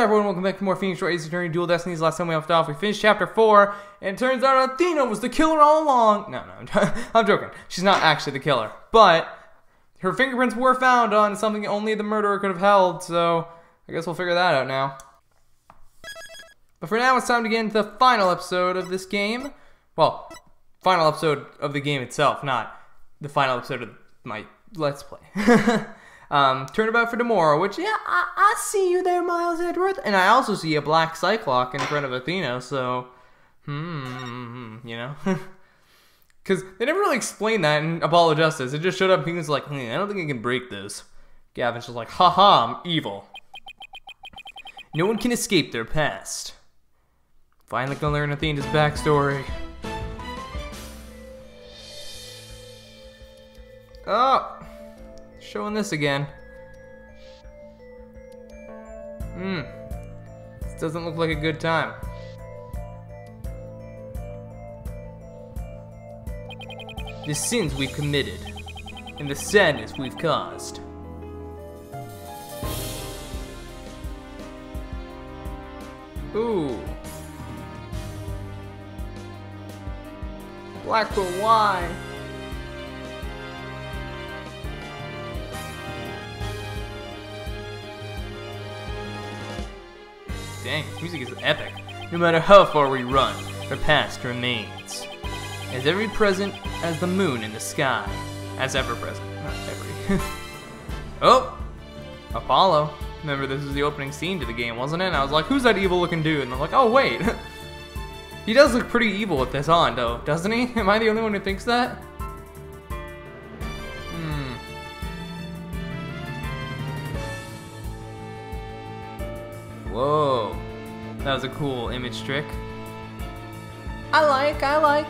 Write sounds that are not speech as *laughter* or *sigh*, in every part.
everyone? Welcome back to more Phoenix Wright Ace Attorney Dual Destinies. Last time we left off, we finished chapter 4, and it turns out Athena was the killer all along. No, no, *laughs* I'm joking. She's not actually the killer. But her fingerprints were found on something only the murderer could have held, so I guess we'll figure that out now. But for now, it's time to get into the final episode of this game. Well, final episode of the game itself, not the final episode of my Let's Play. *laughs* um, turnabout for tomorrow, which, yeah, I, I see you there, Miles Edgeworth. And I also see a black Cyclops in front of Athena, so, hmm, you know? *laughs* Because they never really explained that in Apollo Justice. It just showed up and he was like, hmm, I don't think I can break this. Gavin's just like, haha, I'm evil. No one can escape their past. Finally gonna learn Athena's backstory. Oh! Showing this again. Hmm. This doesn't look like a good time. The sins we've committed, and the sadness we've caused. Ooh. Blackquill, why? Dang, this music is epic. No matter how far we run, the past remains. As every present as the moon in the sky. As ever present, not every. *laughs* oh! Apollo. Remember, this is the opening scene to the game, wasn't it? And I was like, who's that evil looking dude? And I'm like, oh, wait. *laughs* he does look pretty evil with this on, though, doesn't he? *laughs* Am I the only one who thinks that? Whoa. That was a cool image trick. I like, I like.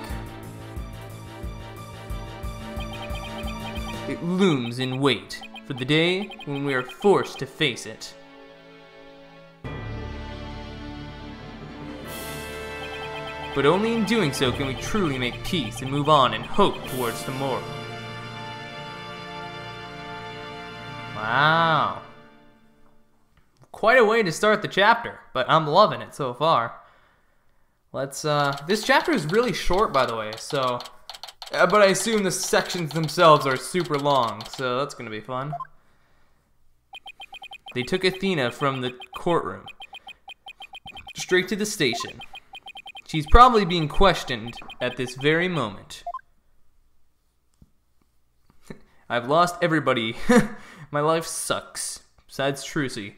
It looms in wait for the day when we are forced to face it. But only in doing so can we truly make peace and move on and hope towards tomorrow. Wow. Quite a way to start the chapter, but I'm loving it so far. Let's, uh, this chapter is really short, by the way, so, uh, but I assume the sections themselves are super long, so that's gonna be fun. They took Athena from the courtroom, straight to the station. She's probably being questioned at this very moment. *laughs* I've lost everybody. *laughs* My life sucks. Besides Trucy.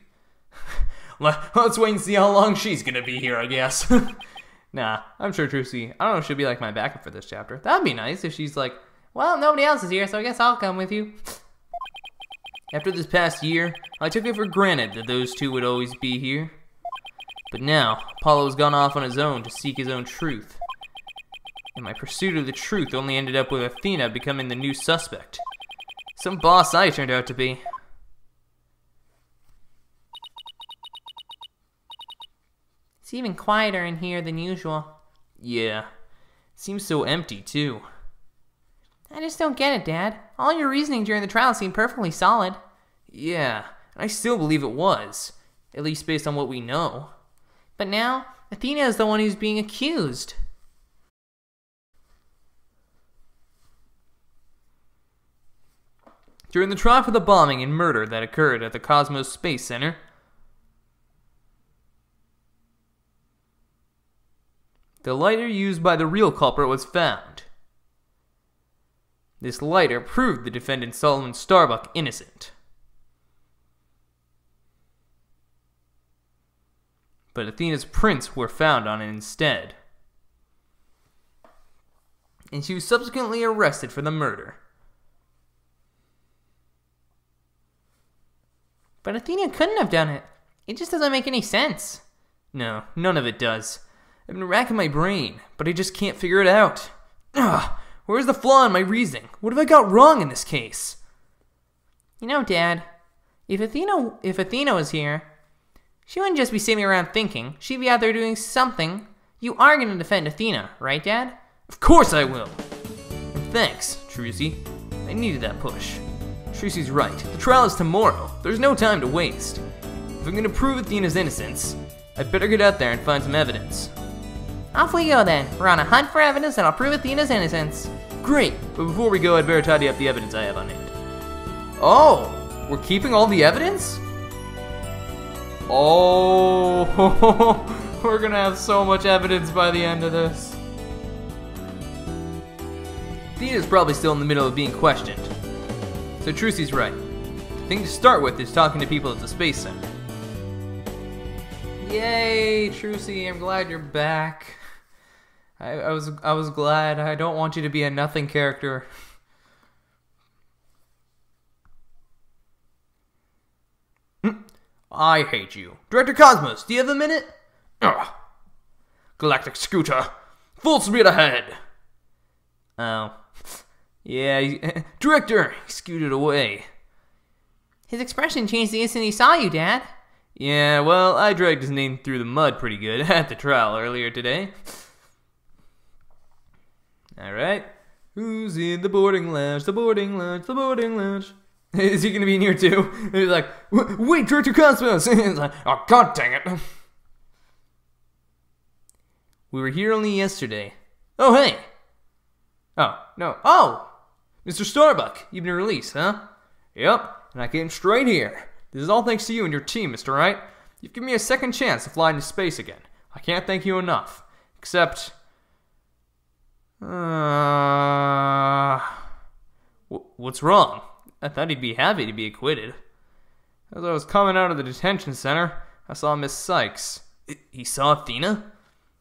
*laughs* Let's wait and see how long she's gonna be here, I guess. *laughs* nah, I'm sure Trucy, I don't know if she'll be like my backup for this chapter. That'd be nice if she's like, well, nobody else is here, so I guess I'll come with you. *sighs* After this past year, I took it for granted that those two would always be here. But now, Apollo has gone off on his own to seek his own truth. And my pursuit of the truth only ended up with Athena becoming the new suspect. Some boss I turned out to be. It's even quieter in here than usual. Yeah. Seems so empty, too. I just don't get it, Dad. All your reasoning during the trial seemed perfectly solid. Yeah, I still believe it was. At least based on what we know. But now, Athena is the one who's being accused. During the trial for the bombing and murder that occurred at the Cosmos Space Center, the lighter used by the real culprit was found. This lighter proved the defendant Solomon Starbuck innocent. But Athena's prints were found on it instead. And she was subsequently arrested for the murder. But Athena couldn't have done it. It just doesn't make any sense. No, none of it does. I've been racking my brain, but I just can't figure it out. Ugh, where's the flaw in my reasoning? What have I got wrong in this case? You know, Dad, if Athena if Athena was here, she wouldn't just be sitting around thinking. She'd be out there doing something. You are going to defend Athena, right, Dad? Of course I will. Thanks, Trucy. I needed that push. Trucy's right. The trial is tomorrow. There's no time to waste. If I'm gonna prove Athena's innocence, I'd better get out there and find some evidence. Off we go then. We're on a hunt for evidence that'll prove Athena's innocence. Great, but before we go, I'd better tidy up the evidence I have on hand. Oh, we're keeping all the evidence? Oh, *laughs* we're gonna have so much evidence by the end of this. Athena's probably still in the middle of being questioned. So Trucy's right. The thing to start with is talking to people at the Space Center. Yay, Trucy, I'm glad you're back. I, I was I was glad. I don't want you to be a nothing character. *laughs* I hate you. Director Cosmos, do you have a minute? Ugh. Galactic Scooter, full speed ahead. Oh. Yeah, he, *laughs* Director, he scooted away. His expression changed the instant he saw you, Dad. Yeah, well, I dragged his name through the mud pretty good *laughs* at the trial earlier today. Alright. Who's in the boarding lounge? The boarding lounge, the boarding lounge. *laughs* Is he gonna be in here too? *laughs* He's like, wait, Director Cosmos! *laughs* He's like, oh, god dang it. We were here only yesterday. Oh, hey! Oh, no. Oh! Mr. Starbuck, you've been released, huh? Yep, and I came straight here. This is all thanks to you and your team, Mr. Wright. You've given me a second chance to fly into space again. I can't thank you enough. Except. Uh. What's wrong? I thought he'd be happy to be acquitted. As I was coming out of the detention center, I saw Miss Cykes. He saw Athena?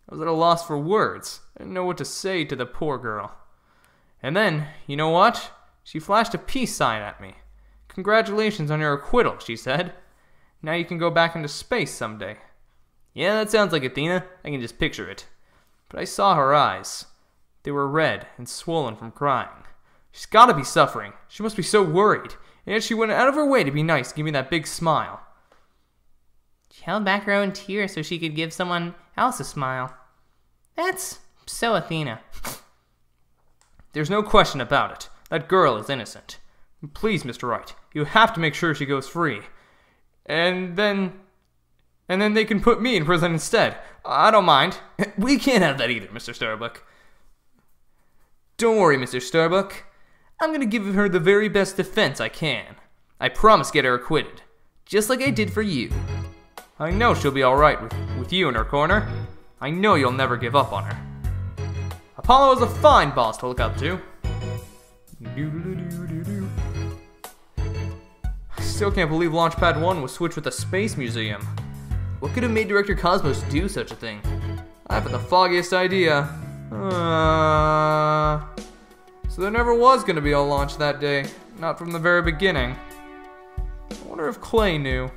I was at a loss for words. I didn't know what to say to the poor girl. And then, you know what? She flashed a peace sign at me. Congratulations on your acquittal, she said. Now you can go back into space someday. Yeah, that sounds like Athena. I can just picture it. But I saw her eyes. They were red and swollen from crying. She's gotta be suffering. She must be so worried. And yet she went out of her way to be nice, give me that big smile. She held back her own tears so she could give someone else a smile. That's so Athena. There's no question about it. That girl is innocent. Please, Mr. Wright, you have to make sure she goes free. And then. And then they can put me in prison instead. I don't mind. *laughs* We can't have that either, Mr. Starbuck. Don't worry, Mr. Starbuck. I'm gonna give her the very best defense I can. I promise get her acquitted. Just like I did for you. I know she'll be alright with, with you in her corner. I know you'll never give up on her. Apollo is a fine boss to look up to. I still can't believe Launchpad 1 was switched with a space museum. What could have made Director Cosmos do such a thing? I haven't the foggiest idea. Uh... So there never was going to be a launch that day. Not from the very beginning. I wonder if Clay knew.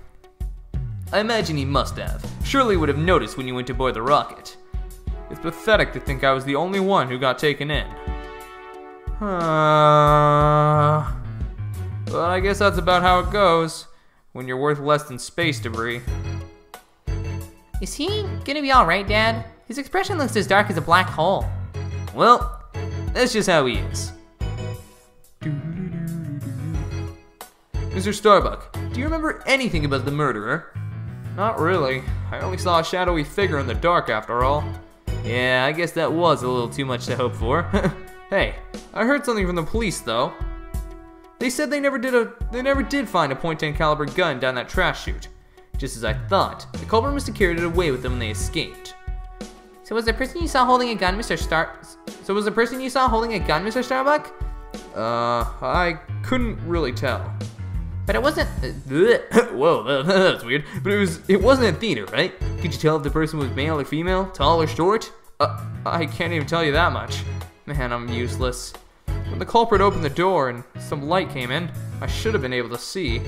I imagine he must have. Surely would have noticed when you went to board the rocket. It's pathetic to think I was the only one who got taken in. Uh, but I guess that's about how it goes when you're worth less than space debris. Is he gonna be alright, Dad? His expression looks as dark as a black hole. Well, that's just how he is. Mr. Starbuck, do you remember anything about the murderer? Not really. I only saw a shadowy figure in the dark after all. Yeah, I guess that was a little too much to hope for. *laughs* hey, I heard something from the police though. They said they never did a they never did find a .10 caliber gun down that trash chute. Just as I thought, the culprit must have carried it away with them when they escaped. So was the person you saw holding a gun, Mr. Star? So was the person you saw holding a gun, Mr. Starbuck? Uh, I couldn't really tell. But it wasn't. *coughs* Whoa, *laughs* that's weird. But it was. It wasn't a theater, right? Could you tell if the person was male or female, tall or short? Uh, I can't even tell you that much. Man, I'm useless. When the culprit opened the door and some light came in, I should have been able to see.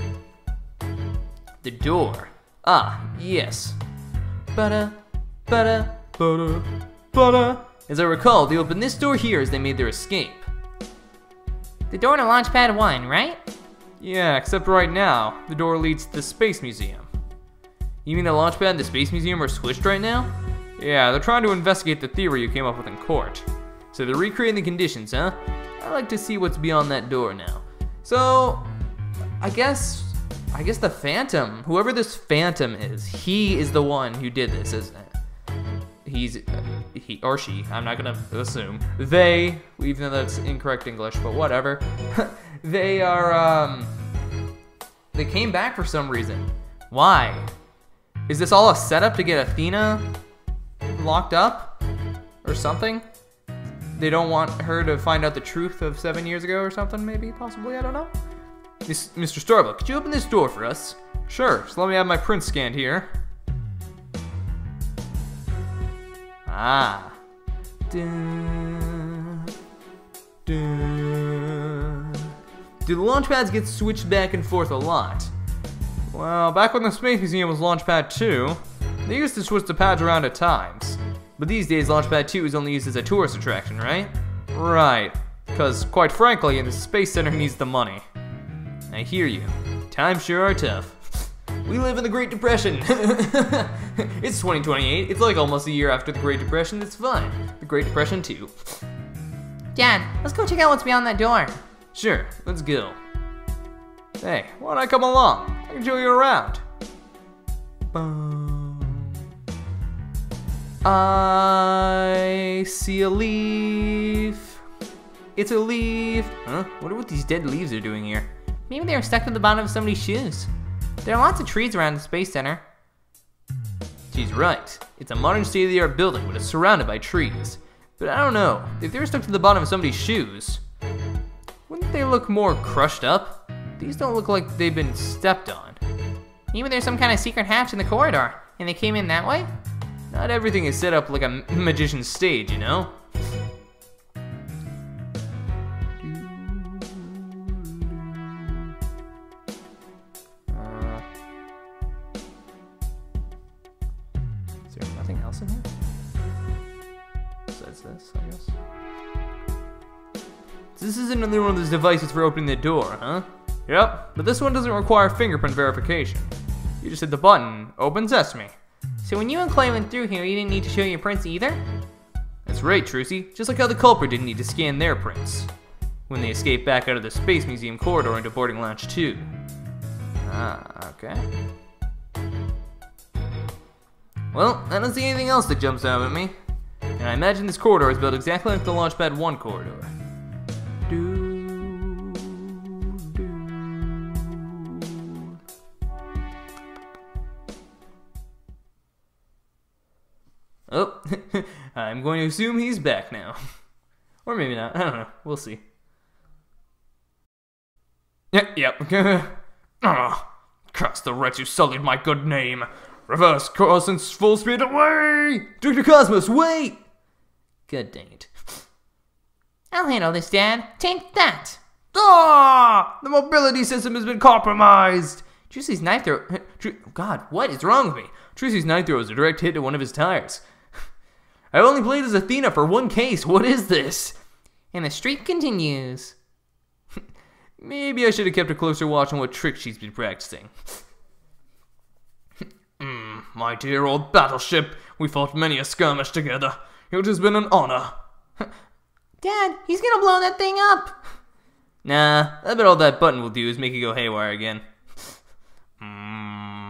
The door. Ah, yes. Ba-da, ba-da, ba-da, ba-da. As I recall, they opened this door here as they made their escape. The door to Launchpad 1, right? Yeah, except right now, the door leads to the Space Museum. You mean the Launchpad and the Space Museum are switched right now? Yeah, they're trying to investigate the theory you came up with in court. So they're recreating the conditions, huh? I'd like to see what's beyond that door now. So, I guess I guess the Phantom, whoever this Phantom is, he is the one who did this, isn't it? He's, uh, he or she, I'm not gonna assume. They, even though that's incorrect English, but whatever. *laughs* they are, um, they came back for some reason. Why? Is this all a setup to get Athena locked up? Or something? They don't want her to find out the truth of seven years ago or something, maybe, possibly, I don't know. Mr. Starbuck, could you open this door for us? Sure, so let me have my print scanned here. Ah. Do the launch pads get switched back and forth a lot? Well, back when the Space Museum was Launchpad 2, they used to switch the pads around at times. But these days, Launchpad 2 is only used as a tourist attraction, right? Right. Because, quite frankly, the Space Center needs the money. I hear you. Times sure are tough. We live in the Great Depression. *laughs* it's 2028. It's like almost a year after the Great Depression. It's fine. The Great Depression too. Dad, let's go check out what's beyond that door. Sure, let's go. Hey, why don't I come along? I can show you around. Boom. I see a leaf. It's a leaf. Huh? Wonder what these dead leaves are doing here. Maybe they were stuck to the bottom of somebody's shoes. There are lots of trees around the Space Center. She's right. It's a modern state-of-the-art building, but it's surrounded by trees. But I don't know. If they were stuck to the bottom of somebody's shoes, wouldn't they look more crushed up? These don't look like they've been stepped on. Even there's some kind of secret hatch in the corridor, and they came in that way? Not everything is set up like a magician's stage, you know? This is another one of those devices for opening the door, huh? Yep, but this one doesn't require fingerprint verification. You just hit the button, open sesame. So when you and Clay went through here, you didn't need to show your prints either? That's right, Trucy. Just like how the culprit didn't need to scan their prints when they escaped back out of the Space Museum corridor into boarding lounge 2. Ah, okay. Well, I don't see anything else that jumps out at me. And I imagine this corridor is built exactly like the Launchpad 1 corridor. I'm going to assume he's back now. *laughs* or maybe not. I don't know. We'll see. Yep, yep. *laughs* Ah, curse the wretch who sullied my good name. Reverse course and full speed away! Dr. Cosmos, wait! God dang it. *sighs* I'll handle this, Dad. Take that! Ah! The mobility system has been compromised! Trucy's knife throw. *laughs* God, what is wrong with me? Trucy's knife throw is a direct hit to one of his tires. I've only played as Athena for one case. What is this? And the streak continues. *laughs* Maybe I should have kept a closer watch on what tricks she's been practicing. *laughs* mm, my dear old battleship, we fought many a skirmish together. It has been an honor. *laughs* Dad, he's gonna blow that thing up! Nah, I bet all that button will do is make it go haywire again. Mm,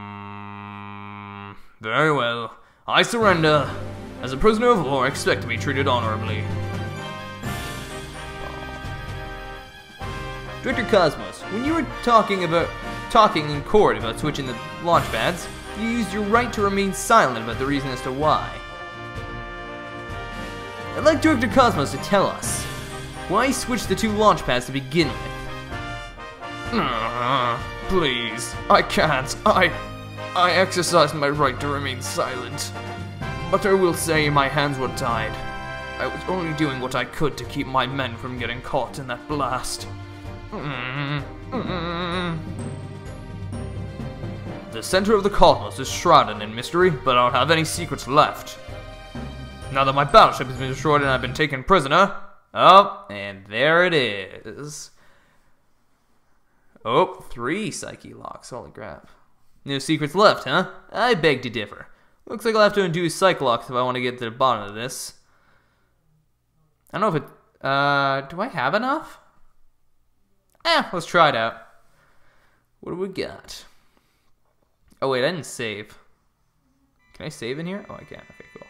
very well. I surrender. As a prisoner of war, expect to be treated honorably. Director Cosmos, when you were talking about talking in court about switching the launch pads, you used your right to remain silent about the reason as to why. I'd like Director Cosmos to tell us why he switched the two launch pads to begin with. Uh, please, I can't. I I exercised my right to remain silent. But I will say my hands were tied. I was only doing what I could to keep my men from getting caught in that blast. Mm. The center of the cosmos is shrouded in mystery, but I don't have any secrets left. Now that my battleship has been destroyed and I've been taken prisoner, oh, and there it is. Oh, three psyche locks. Holy crap. No secrets left, huh? I beg to differ. Looks like I'll have to undo Psyche-Locks if I want to get to the bottom of this. I don't know if it... Uh, do I have enough? Eh, let's try it out. What do we got? Oh wait, I didn't save. Can I save in here? Oh, I can. Okay, cool.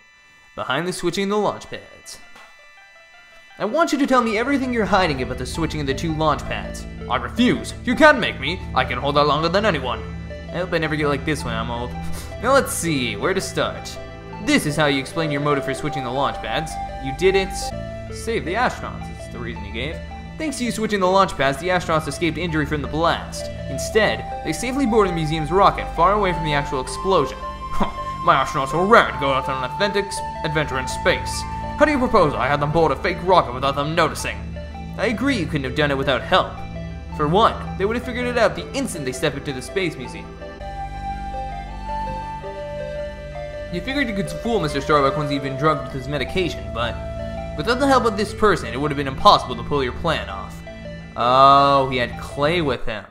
Behind the switching of the launch pads. I want you to tell me everything you're hiding about the switching of the two launch pads. I refuse. You can't make me. I can hold out longer than anyone. I hope I never get like this when I'm old. *laughs* Now let's see, where to start. This is how you explain your motive for switching the launch pads. You did it. Save the astronauts, is the reason you gave. Thanks to you switching the launch pads, the astronauts escaped injury from the blast. Instead, they safely boarded the museum's rocket far away from the actual explosion. *laughs* My astronauts were raring to go out on an authentic adventure in space. How do you propose I had them board a fake rocket without them noticing? I agree you couldn't have done it without help. For one, they would have figured it out the instant they stepped into the Space Museum. You figured you could fool Mr. Starbuck once he'd been drugged with his medication, but without the help of this person, it would have been impossible to pull your plan off. Oh, he had Clay with him.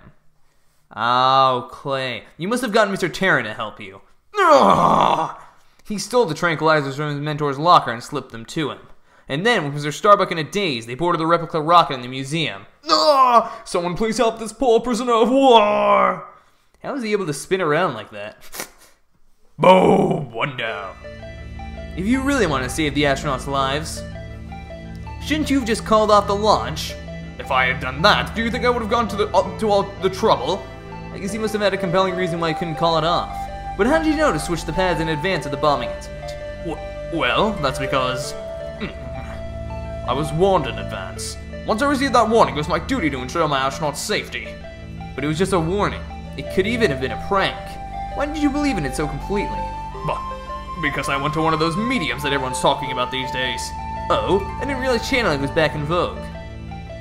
Oh, Clay. You must have gotten Mr. Terran to help you. Ugh! He stole the tranquilizers from his mentor's locker and slipped them to him. And then, with Mr. Starbuck in a daze, they boarded the replica rocket in the museum. Ugh! Someone please help this poor prisoner of war! How was he able to spin around like that? Boom! One down. If you really want to save the astronauts' lives, shouldn't you have just called off the launch? If I had done that, do you think I would have gone to the uh, to all the trouble? I guess he must have had a compelling reason why he couldn't call it off. But how did you know to switch the pads in advance of the bombing incident? W- well, that's because I was warned in advance. Once I received that warning, it was my duty to ensure my astronaut's safety. But it was just a warning. It could even have been a prank. Why did you believe in it so completely? But because I went to one of those mediums that everyone's talking about these days. Oh, I didn't realize channeling was back in vogue.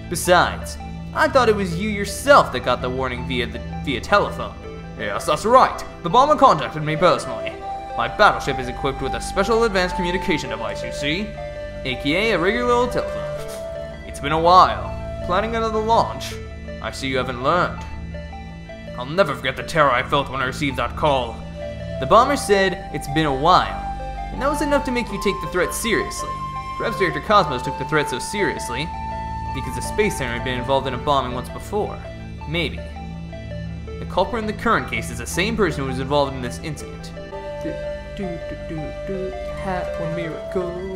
Besides, I thought it was you yourself that got the warning via the via telephone. Yes, that's right. The bomber contacted me personally. My battleship is equipped with a special advanced communication device, you see, aka a regular old telephone. It's been a while. Planning another launch. I see you haven't learned. I'll never forget the terror I felt when I received that call. The bomber said it's been a while, and that was enough to make you take the threat seriously. Perhaps Director Cosmos took the threat so seriously because the Space Center had been involved in a bombing once before. Maybe. The culprit in the current case is the same person who was involved in this incident. Hat one miracle.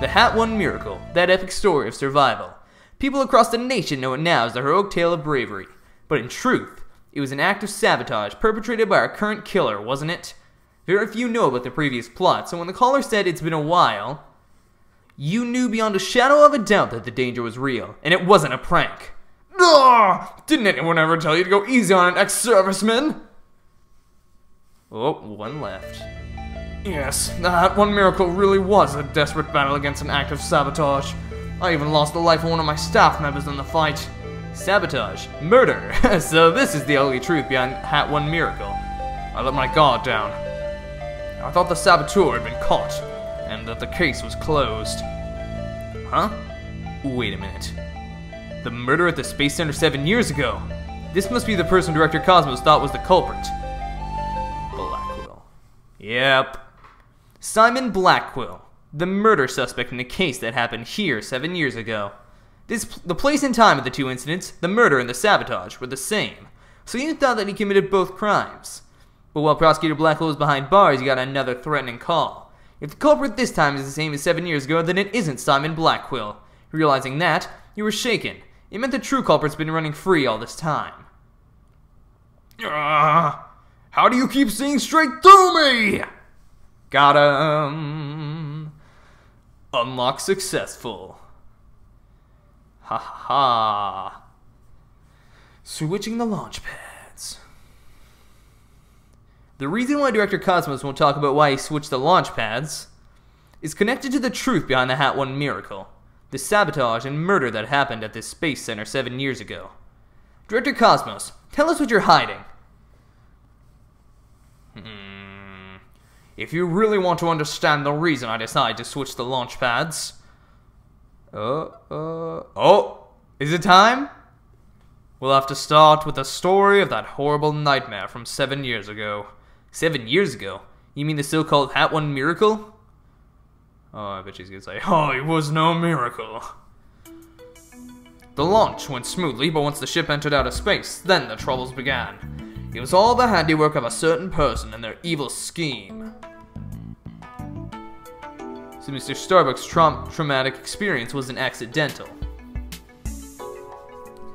The Hat One Miracle, that epic story of survival. People across the nation know it now as the heroic tale of bravery. But in truth, it was an act of sabotage perpetrated by our current killer, wasn't it? Very few know about the previous plot, so when the caller said it's been a while, you knew beyond a shadow of a doubt that the danger was real, and it wasn't a prank. Ugh! Didn't anyone ever tell you to go easy on an ex-serviceman? Oh, one left. Yes, that one miracle really was a desperate battle against an act of sabotage. I even lost the life of one of my staff members in the fight. Sabotage. Murder. *laughs* so this is the ugly truth behind Hat One Miracle. I let my guard down. I thought the saboteur had been caught, and that the case was closed. Huh? Wait a minute. The murder at the Space Center seven years ago. This must be the person Director Cosmos thought was the culprit. Blackquill. Yep. Simon Blackquill, the murder suspect in the case that happened here seven years ago. This, the place and time of the two incidents, the murder and the sabotage, were the same. So you thought that he committed both crimes. But while Prosecutor Blackquill was behind bars, he got another threatening call. If the culprit this time is the same as seven years ago, then it isn't Simon Blackquill. Realizing that, you were shaken. It meant the true culprit's been running free all this time. Ah, how do you keep seeing straight through me? Got him. Unlock successful. Ha ha ha. Switching the launch pads. The reason why Director Cosmos won't talk about why he switched the launch pads is connected to the truth behind the Hat One miracle, the sabotage and murder that happened at this space center seven years ago. Director Cosmos, tell us what you're hiding. Hmm. If you really want to understand the reason I decided to switch the launch pads. Uh, uh. Oh! Is it time? We'll have to start with the story of that horrible nightmare from seven years ago. Seven years ago? You mean the so called Hat One miracle? Oh, I bet she's gonna say, Oh, it was no miracle. The launch went smoothly, but once the ship entered outer space, then the troubles began. It was all the handiwork of a certain person and their evil scheme. So Mr. Starbuck's tra- traumatic experience wasn't accidental.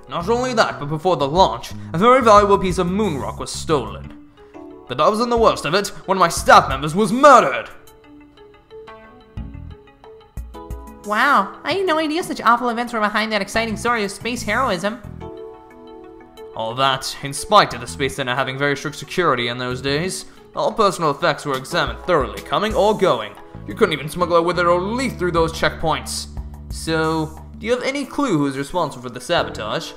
Not only that, but before the launch, a very valuable piece of moon rock was stolen. But that wasn't the worst of it. One of my staff members was murdered. Wow, I had no idea such awful events were behind that exciting story of space heroism. All that, in spite of the Space Center having very strict security in those days, all personal effects were examined thoroughly, coming or going. You couldn't even smuggle a withered old leaf through those checkpoints. So, do you have any clue who is responsible for the sabotage?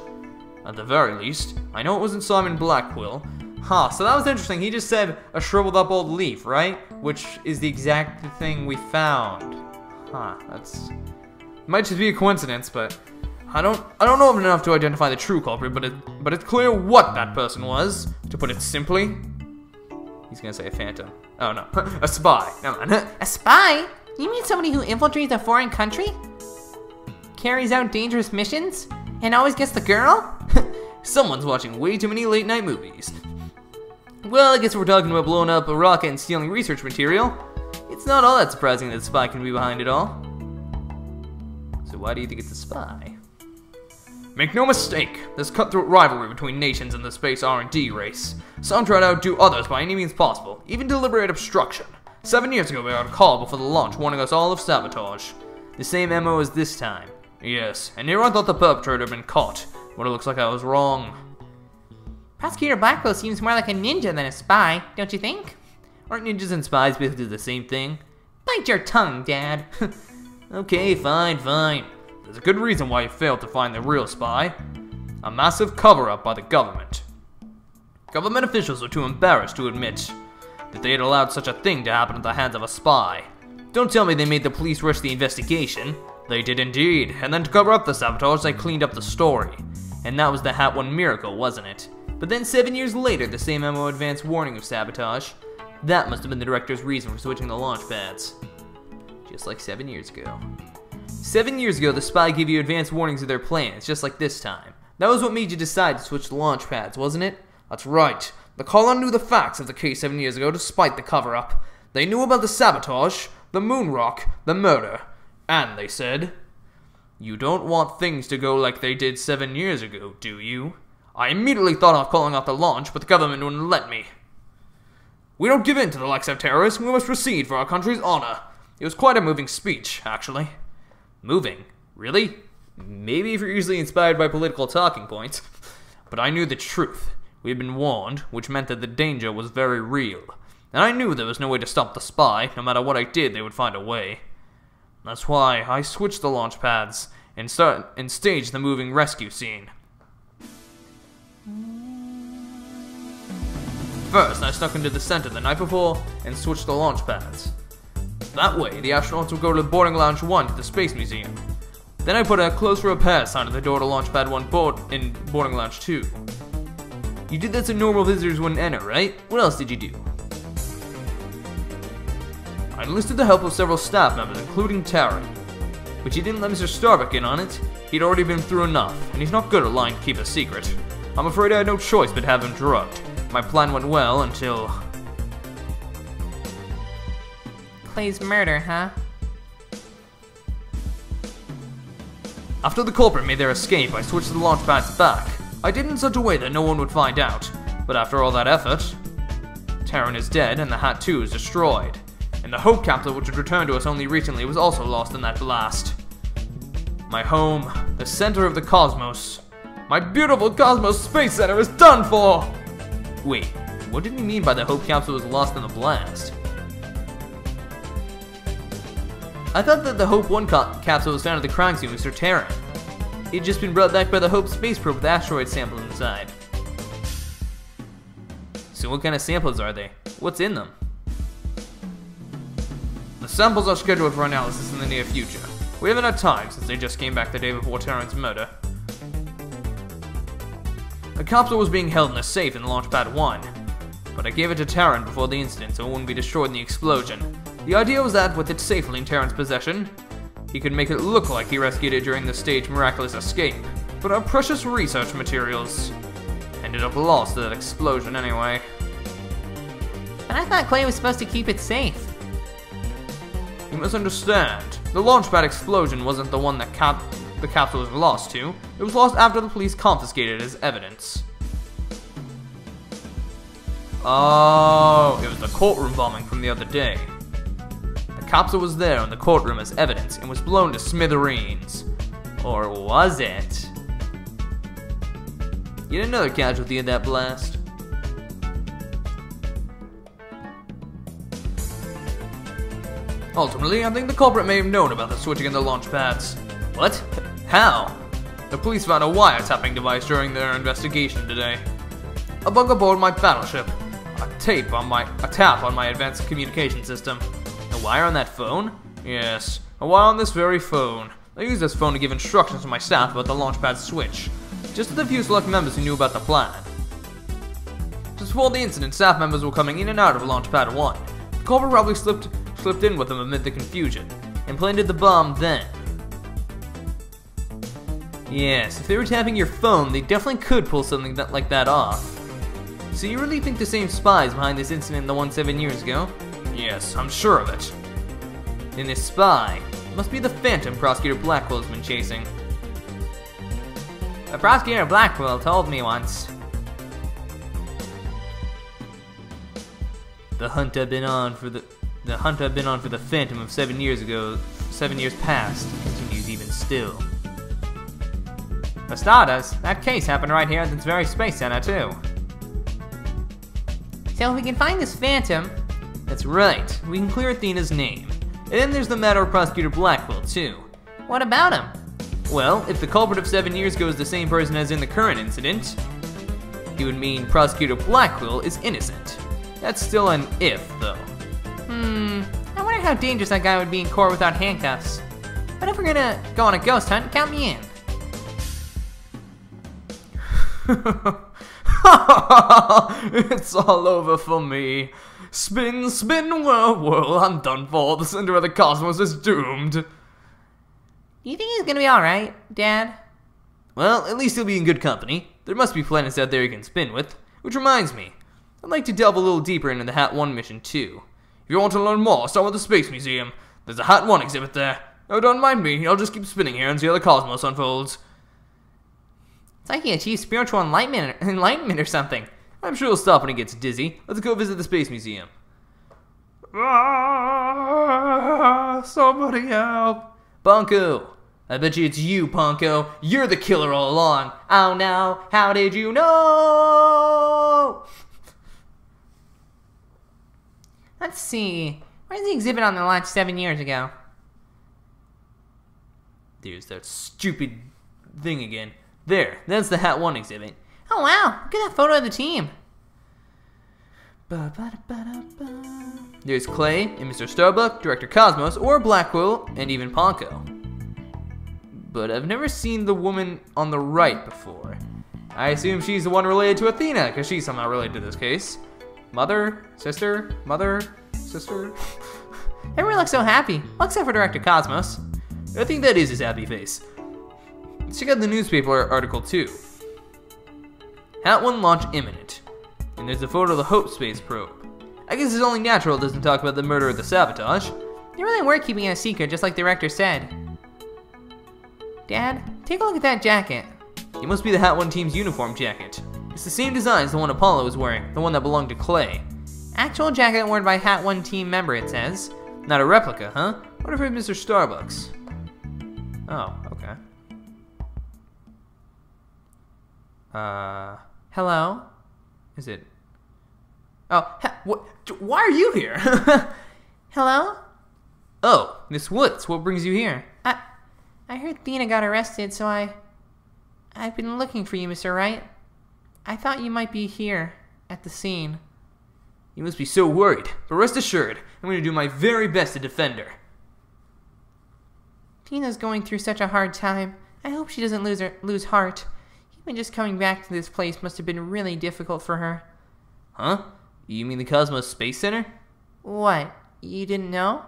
At the very least, I know it wasn't Simon Blackquill. Huh, so that was interesting. He just said a shriveled up old leaf, right? Which is the exact thing we found. Huh, that's. Might just be a coincidence, but I don't I don't know enough to identify the true culprit, but it but it's clear what that person was. To put it simply, he's gonna say a phantom. Oh no, *laughs* a spy. Never mind. *laughs* A spy? You mean somebody who infiltrates a foreign country? Carries out dangerous missions? And always gets the girl? *laughs* Someone's watching way too many late night movies. Well, I guess we're talking about blowing up a rocket and stealing research material. It's not all that surprising that a spy can be behind it all. So why do you think it's a spy? Make no mistake, there's cutthroat rivalry between nations in the space R&D race. Some try to outdo others by any means possible, even deliberate obstruction. Seven years ago, we got a call before the launch warning us all of sabotage. The same MO as this time. Yes, and here I thought the perpetrator had been caught, but it looks like I was wrong. Prosecutor Blackquill seems more like a ninja than a spy, don't you think? Aren't ninjas and spies basically do the same thing? Bite your tongue, Dad. *laughs* Okay, fine, fine. There's a good reason why you failed to find the real spy. A massive cover up by the government. Government officials are too embarrassed to admit that they had allowed such a thing to happen at the hands of a spy. Don't tell me they made the police rush the investigation. They did indeed, and then to cover up the sabotage, they cleaned up the story. And that was the Hat 1 miracle, wasn't it? But then seven years later, the same MO advanced warning of sabotage. That must have been the director's reason for switching the launch pads just like seven years ago. Seven years ago, the spy gave you advance warnings of their plans, just like this time. That was what made you decide to switch the launch pads, wasn't it? That's right. The Colon knew the facts of the case seven years ago despite the cover up. They knew about the sabotage, the moon rock, the murder, and they said, You don't want things to go like they did seven years ago, do you? I immediately thought of calling off the launch, but the government wouldn't let me. We don't give in to the likes of terrorists, we must proceed for our country's honor. It was quite a moving speech, actually. Moving? Really? Maybe if you're easily inspired by political talking points. *laughs* but I knew the truth. We had been warned, which meant that the danger was very real. And I knew there was no way to stop the spy. No matter what I did, they would find a way. That's why I switched the launch pads and start and staged the moving rescue scene. First, I snuck into the center the night before and switched the launch pads. That way, the astronauts will go to the boarding lounge 1 to the Space Museum. Then I put a close repair sign at the door to launch pad 1 board in boarding lounge 2. You did that so normal visitors wouldn't enter, right? What else did you do? I enlisted the help of several staff members, including Terran. But you didn't let Mr. Starbuck in on it. He'd already been through enough, and he's not good at lying to keep a secret. I'm afraid I had no choice but have him drugged. My plan went well until Clay's murder, huh? After the culprit made their escape, I switched the launch pads back. I did it in such a way that no one would find out. But after all that effort, Terran is dead and the Hat 2 is destroyed. And the Hope capsule, which had returned to us only recently, was also lost in that blast. My home, the center of the cosmos, my beautiful Cosmos Space Center is done for! Wait, what did he mean by the Hope capsule was lost in the blast? I thought that the Hope 1 capsule was found at the crime scene Sir Terran. It had just been brought back by the Hope space probe with asteroid samples inside. So what kind of samples are they? What's in them? The samples are scheduled for analysis in the near future. We haven't had time since they just came back the day before Terran's murder. The capsule was being held in a safe in Launchpad 1, but I gave it to Terran before the incident so it wouldn't be destroyed in the explosion. The idea was that, with it safely in Terran's possession, he could make it look like he rescued it during the stage miraculous escape. but our precious research materials ended up lost to that explosion anyway. But I thought Clay was supposed to keep it safe. You misunderstand. The launchpad explosion wasn't the one that cap- the capsule was lost to. It was lost after the police confiscated it as evidence. Oh, it was the courtroom bombing from the other day. The capsule was there in the courtroom as evidence and was blown to smithereens. Or was it? Yet another casualty in that blast. Ultimately, I think the culprit may have known about the switching in the launch pads. What? How? The police found a wiretapping device during their investigation today. A bug aboard my battleship. Tape on my a tap on my advanced communication system. A wire on that phone? Yes, a wire on this very phone. I used this phone to give instructions to my staff about the launchpad switch. Just to the few select members who knew about the plan. Just before the incident, staff members were coming in and out of Launchpad 1. The culprit probably slipped slipped in with them amid the confusion, and planted the bomb then. Yes, if they were tapping your phone, they definitely could pull something that, like that off. So you really think the same spies behind this incident the one seven years ago? Yes, I'm sure of it. Then this spy must be the phantom Prosecutor Blackquill's been chasing. The prosecutor Blackquill told me once. The hunt I've been on for the the hunt I've been on for the phantom of seven years ago, seven years past, continues even still. For starters, that case happened right here at this very space center too. So if we can find this phantom, That's right, we can clear Athena's name. And then there's the matter of Prosecutor Blackquill, too. what about him? Well, if the culprit of seven years ago is the same person as in the current incident, it would mean Prosecutor Blackquill is innocent. That's still an if, though. Hmm, I wonder how dangerous that guy would be in court without handcuffs. But if we're gonna go on a ghost hunt, count me in. *laughs* *laughs* it's all over for me. Spin, spin, whirl, whirl, I'm done for. The center of the cosmos is doomed. Do you think he's gonna be alright, Dad? Well, at least he'll be in good company. There must be planets out there he can spin with. Which reminds me, I'd like to delve a little deeper into the Hat 1 mission too. If you want to learn more, start with the Space Museum. There's a Hat 1 exhibit there. Oh, don't mind me, I'll just keep spinning here and see how the cosmos unfolds. It's like he spiritual enlightenment, *laughs* enlightenment or something. I'm sure he'll stop when he gets dizzy. Let's go visit the Space Museum. Ah, somebody help. Bonko. I bet you it's you, Ponco. You're the killer all along. Oh no, how did you know? Let's see. Where's the exhibit on the launch seven years ago? There's that stupid thing again. There, that's the Hat 1 exhibit. Oh wow, look at that photo of the team. There's Clay and Mr. Starbuck, Director Cosmos, or Blackquill, and even Ponco. But I've never seen the woman on the right before. I assume she's the one related to Athena, because she's somehow related to this case. Mother? Sister? Mother? Sister? *laughs* Everyone looks so happy, except for Director Cosmos. I think that is his happy face. Let's check out the newspaper article too. Hat 1 launch imminent. And there's a photo of the Hope space probe. I guess it's only natural it doesn't talk about the murder or the sabotage. They really were keeping it a secret, just like the director said. Dad, take a look at that jacket. It must be the Hat 1 team's uniform jacket. It's the same design as the one Apollo was wearing, the one that belonged to Clay. Actual jacket worn by Hat 1 team member, it says. Not a replica, huh? What if it's Mr. Starbucks? Oh, Uh, Hello? is it? Oh, what? Why are you here? *laughs* Hello? oh, Miss Woods, what brings you here? I I heard Thena got arrested, so I I've been looking for you, Mr. Wright. I thought you might be here at the scene. You must be so worried, but rest assured, I'm going to do my very best to defend her. Thena's going through such a hard time. I hope she doesn't lose her lose heart. Even just coming back to this place must have been really difficult for her. Huh? You mean the Cosmos Space Center? What? You didn't know?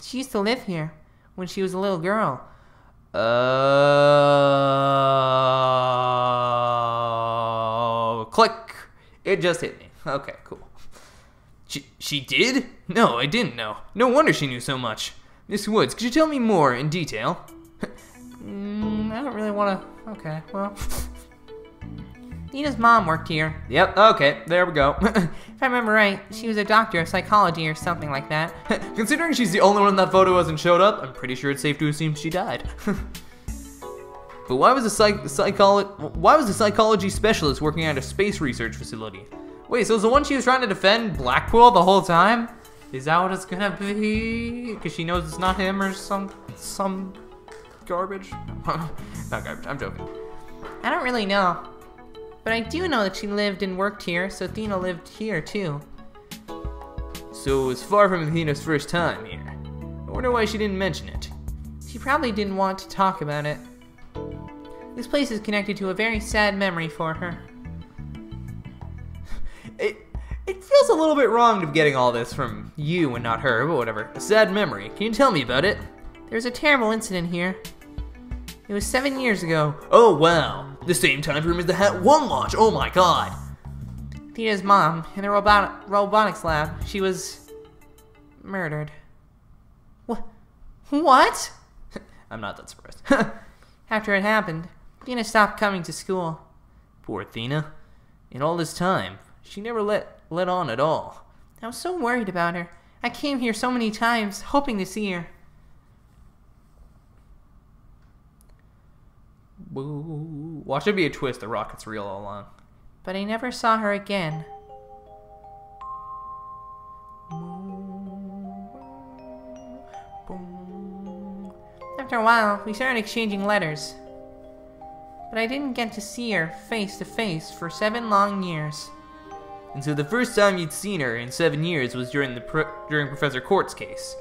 She used to live here when she was a little girl. Uh, click. It just hit me. Okay, cool. She, she did? No, I didn't know. No wonder she knew so much. Miss Woods, could you tell me more in detail? Mm, I don't really want to. Okay, well. Nina's mom worked here. Yep, okay, there we go. *laughs* If I remember right, she was a doctor of psychology or something like that. *laughs* Considering she's the only one in that photo who hasn't showed up, I'm pretty sure it's safe to assume she died. *laughs* but why was a psych- psycholo- why was a psychology specialist working at a space research facility? Wait, so is the one she was trying to defend Blackquill the whole time? Is that what it's gonna be? Because she knows it's not him or some some garbage? not garbage. I'm joking. I don't really know. But I do know that she lived and worked here, so Athena lived here too. So it was far from Athena's first time here. I wonder why she didn't mention it. She probably didn't want to talk about it. This place is connected to a very sad memory for her. *sighs* It it feels a little bit wrong to be getting all this from you and not her, but whatever. A sad memory. Can you tell me about it? There was a terrible incident here. It was seven years ago. Oh wow. The same time frame as the HAT-1 launch. Oh my god. Athena's mom, in the robot- robotics lab, she was murdered. What? What? *laughs* I'm not that surprised. *laughs* After it happened, Athena stopped coming to school. Poor Athena. In all this time, she never let let on at all. I was so worried about her. I came here so many times, hoping to see her. Boo. Watch it be a twist. The rocket's real all along. but I never saw her again. After a while, we started exchanging letters. But I didn't get to see her face to face for seven long years. And so the first time you'd seen her in seven years was during the pro- during Professor Courte's case.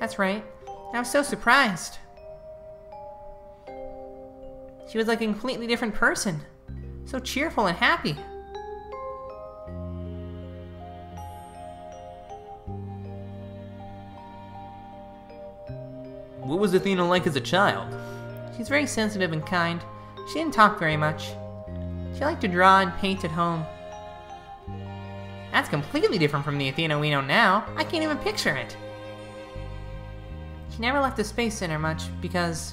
That's right. I was so surprised. She was like a completely different person. So cheerful and happy. What was Athena like as a child? She's very sensitive and kind. She didn't talk very much. She liked to draw and paint at home. That's completely different from the Athena we know now. I can't even picture it. She never left the Space Center much because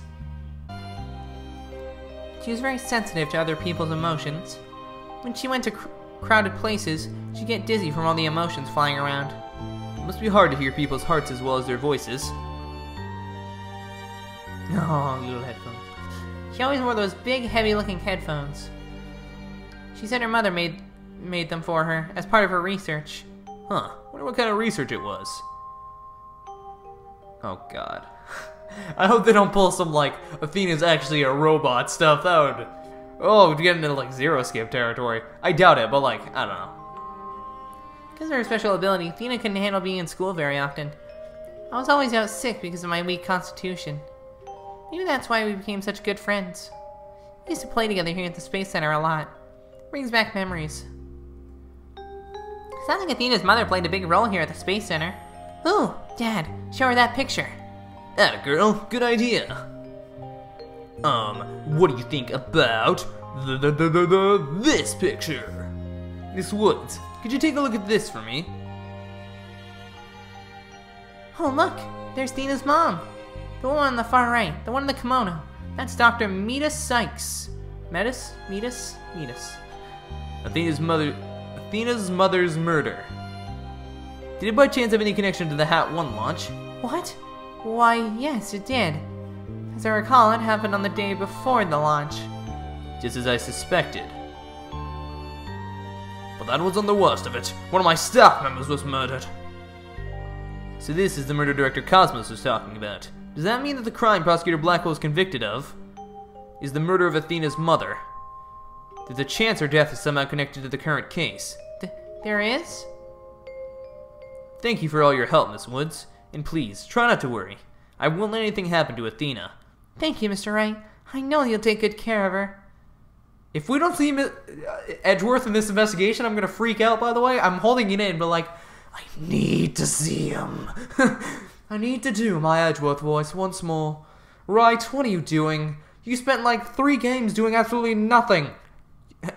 she was very sensitive to other people's emotions. When she went to cr- crowded places, she'd get dizzy from all the emotions flying around. It must be hard to hear people's hearts as well as their voices. *laughs* Oh, little headphones. She always wore those big, heavy-looking headphones. She said her mother made made them for her as part of her research. Huh. Wonder what kind of research it was. Oh god. *laughs* I hope they don't pull some like Athena's actually a robot stuff. That would Oh, we'd get into like zero skip territory. I doubt it, but like, I don't know. Because of her special ability, Athena couldn't handle being in school very often. I was always out sick because of my weak constitution. Maybe that's why we became such good friends. We used to play together here at the Space Center a lot. Brings back memories. Sounds like Athena's mother played a big role here at the Space Center. Ooh, Dad, show her that picture. Atta girl, good idea. Um, what do you think about the, the, the, the, the, this picture? Miss Woods, could you take a look at this for me? Oh, look, there's Athena's mom. The one on the far right, the one in the kimono. That's Dr. Metis Cykes. Metis? Metis? Metis. Athena's mother, Athena's mother's murder. Did it by chance have any connection to the HAT-1 launch? What? Why, yes, it did. As I recall, it happened on the day before the launch. Just as I suspected. But that wasn't the worst of it. One of my staff members was murdered. So this is the murder director Cosmos was talking about. Does that mean that the crime prosecutor Blackquill is convicted of is the murder of Athena's mother? There's a chance her death is somehow connected to the current case. Th- there is? Thank you for all your help, Miss Woods. And please, try not to worry. I won't let anything happen to Athena. Thank you, Mr. Wright. I know you'll take good care of her. If we don't see Mi- uh, Edgeworth in this investigation, I'm gonna freak out. By the way, I'm holding it in, but like, I need to see him. *laughs* I need to do my Edgeworth voice once more. Right, what are you doing? You spent like three games doing absolutely nothing.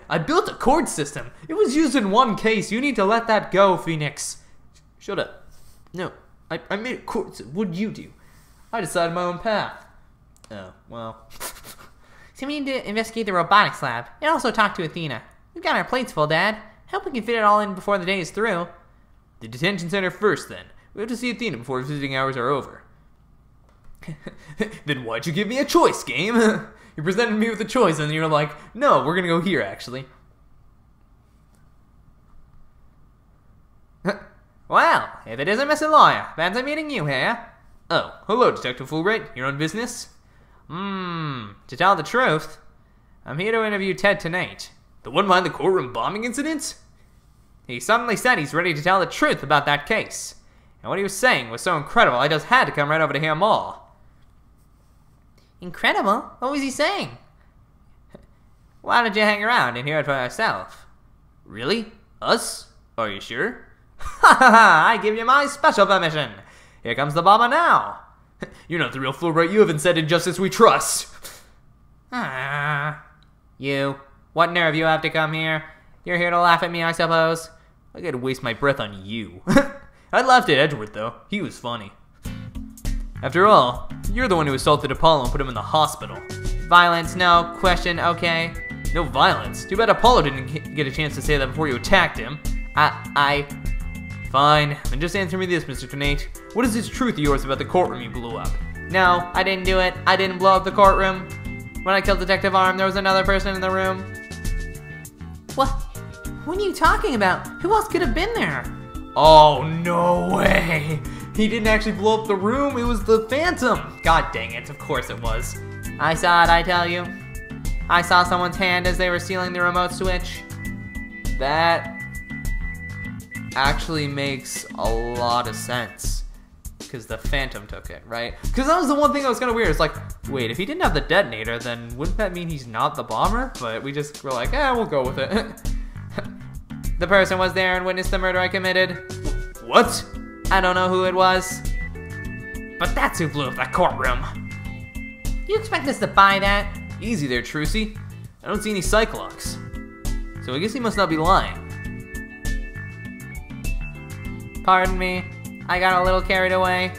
I built a chord system. It was used in one case. You need to let that go, Phoenix. Shut up. No, I, I made chord system. What'd you do? I decided my own path. Oh, well. *laughs* So we need to investigate the robotics lab and also talk to Athena. We've got our plates full, Dad. Hope we can fit it all in before the day is through. The detention center first, then. We have to see Athena before visiting hours are over. *laughs* then why'd you give me a choice, game? *laughs* you presented me with a choice, and you're like, no, we're gonna go here, actually. Well, if it isn't Mr. Lawyer, fancy meeting you here. Oh, hello, Detective Fulbright. Your own business? Hmm, to tell the truth, I'm here to interview Ted tonight. The one behind the courtroom bombing incident? He suddenly said he's ready to tell the truth about that case. And what he was saying was so incredible, I just had to come right over to hear more. Incredible? What was he saying? Why don't you hang around and hear it for yourself? Really? Us? Are you sure? Ha ha ha! I give you my special permission. Here comes the bomber now. *laughs* You're not the real Fulbright. You haven't said injustice we trust. Ah. You. What nerve you have to come here? You're here to laugh at me, I suppose. I gotta waste my breath on you. *laughs* I laughed at Edward, though. He was funny. After all, you're the one who assaulted Apollo and put him in the hospital. Violence, no. Question, okay. No violence. Too bad Apollo didn't get a chance to say that before you attacked him. I, I... Fine, then just answer me this, Mr. Tonate. What is this truth of yours about the courtroom you blew up? No, I didn't do it. I didn't blow up the courtroom. When I killed Detective Arme, there was another person in the room. What? What are you talking about? Who else could have been there? Oh, no way! He didn't actually blow up the room, it was the Phantom! God dang it, of course it was. I saw it, I tell you. I saw someone's hand as they were stealing the remote switch. That actually makes a lot of sense. Because the Phantom took it, right? Because that was the one thing that was kind of weird. It's like, wait, if he didn't have the detonator, then wouldn't that mean he's not the bomber? But we just were like, eh, we'll go with it. *laughs* the person was there and witnessed the murder I committed. What? I don't know who it was. But that's who blew up that courtroom. You expect us to buy that? Easy there, Trucy. I don't see any Psyche-Locks. So I guess he must not be lying. Pardon me, I got a little carried away.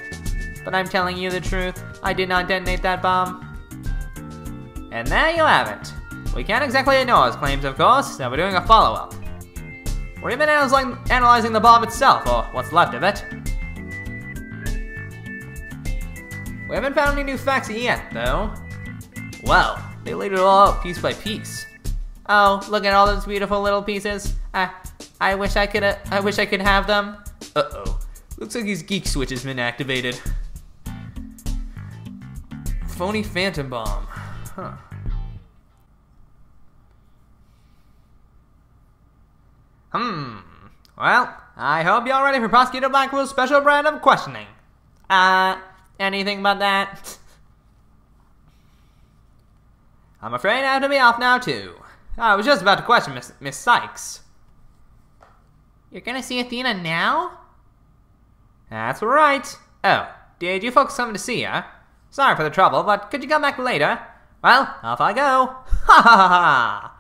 But I'm telling you the truth, I did not detonate that bomb. And there you have it. We can't exactly ignore his claims, of course, so we're doing a follow-up. We've even analyzing, analyzing the bomb itself, or what's left of it. We haven't found any new facts yet, though. Well, they laid it all out piece by piece. Oh, look at all those beautiful little pieces. I, I wish I could. Uh, I wish I could have them. Uh oh. Looks like his geek switch has been activated. Phony phantom bomb. Huh. Hmm. Well, I hope you're ready for Prosecutor Blackquill's special brand of questioning. Uh, anything but that? I'm afraid I have to be off now, too. I was just about to question Miss, Miss Cykes. You're gonna see Athena now? That's right. Oh, did you folks come to see her? Sorry for the trouble, but could you come back later? Well, off I go. *laughs* Ha ha ha ha!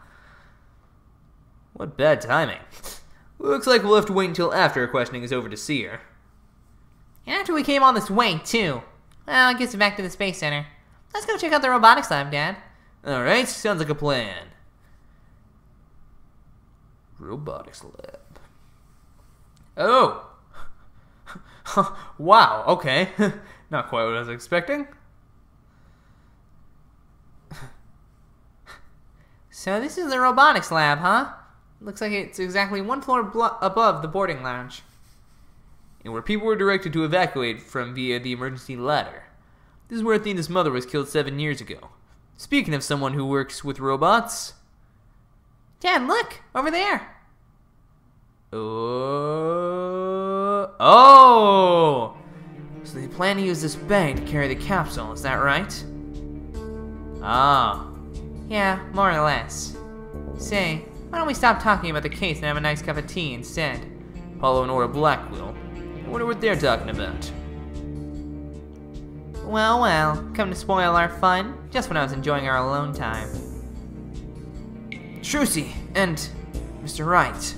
What bad timing. Looks like we'll have to wait until after questioning is over to see her. And after we came all this way, too. Well, I guess back to the Space Center. Let's go check out the robotics lab, Dad. Alright, sounds like a plan. Robotics lab. Oh! *laughs* wow, okay. *laughs* Not quite what I was expecting. *laughs* So this is the robotics lab, huh? Looks like it's exactly one floor above the boarding lounge. And where people were directed to evacuate from via the emergency ladder. This is where Athena's mother was killed seven years ago. Speaking of someone who works with robots. Dad, look! Over there! Uh, oh! So they plan to use this bag to carry the capsule, is that right? Ah. Yeah, more or less. Say, why don't we stop talking about the case and have a nice cup of tea instead? Apollo and Aura Blackquill. I wonder what they're talking about. Well, well, come to spoil our fun, just when I was enjoying our alone time. Trucy and Mr. Wright.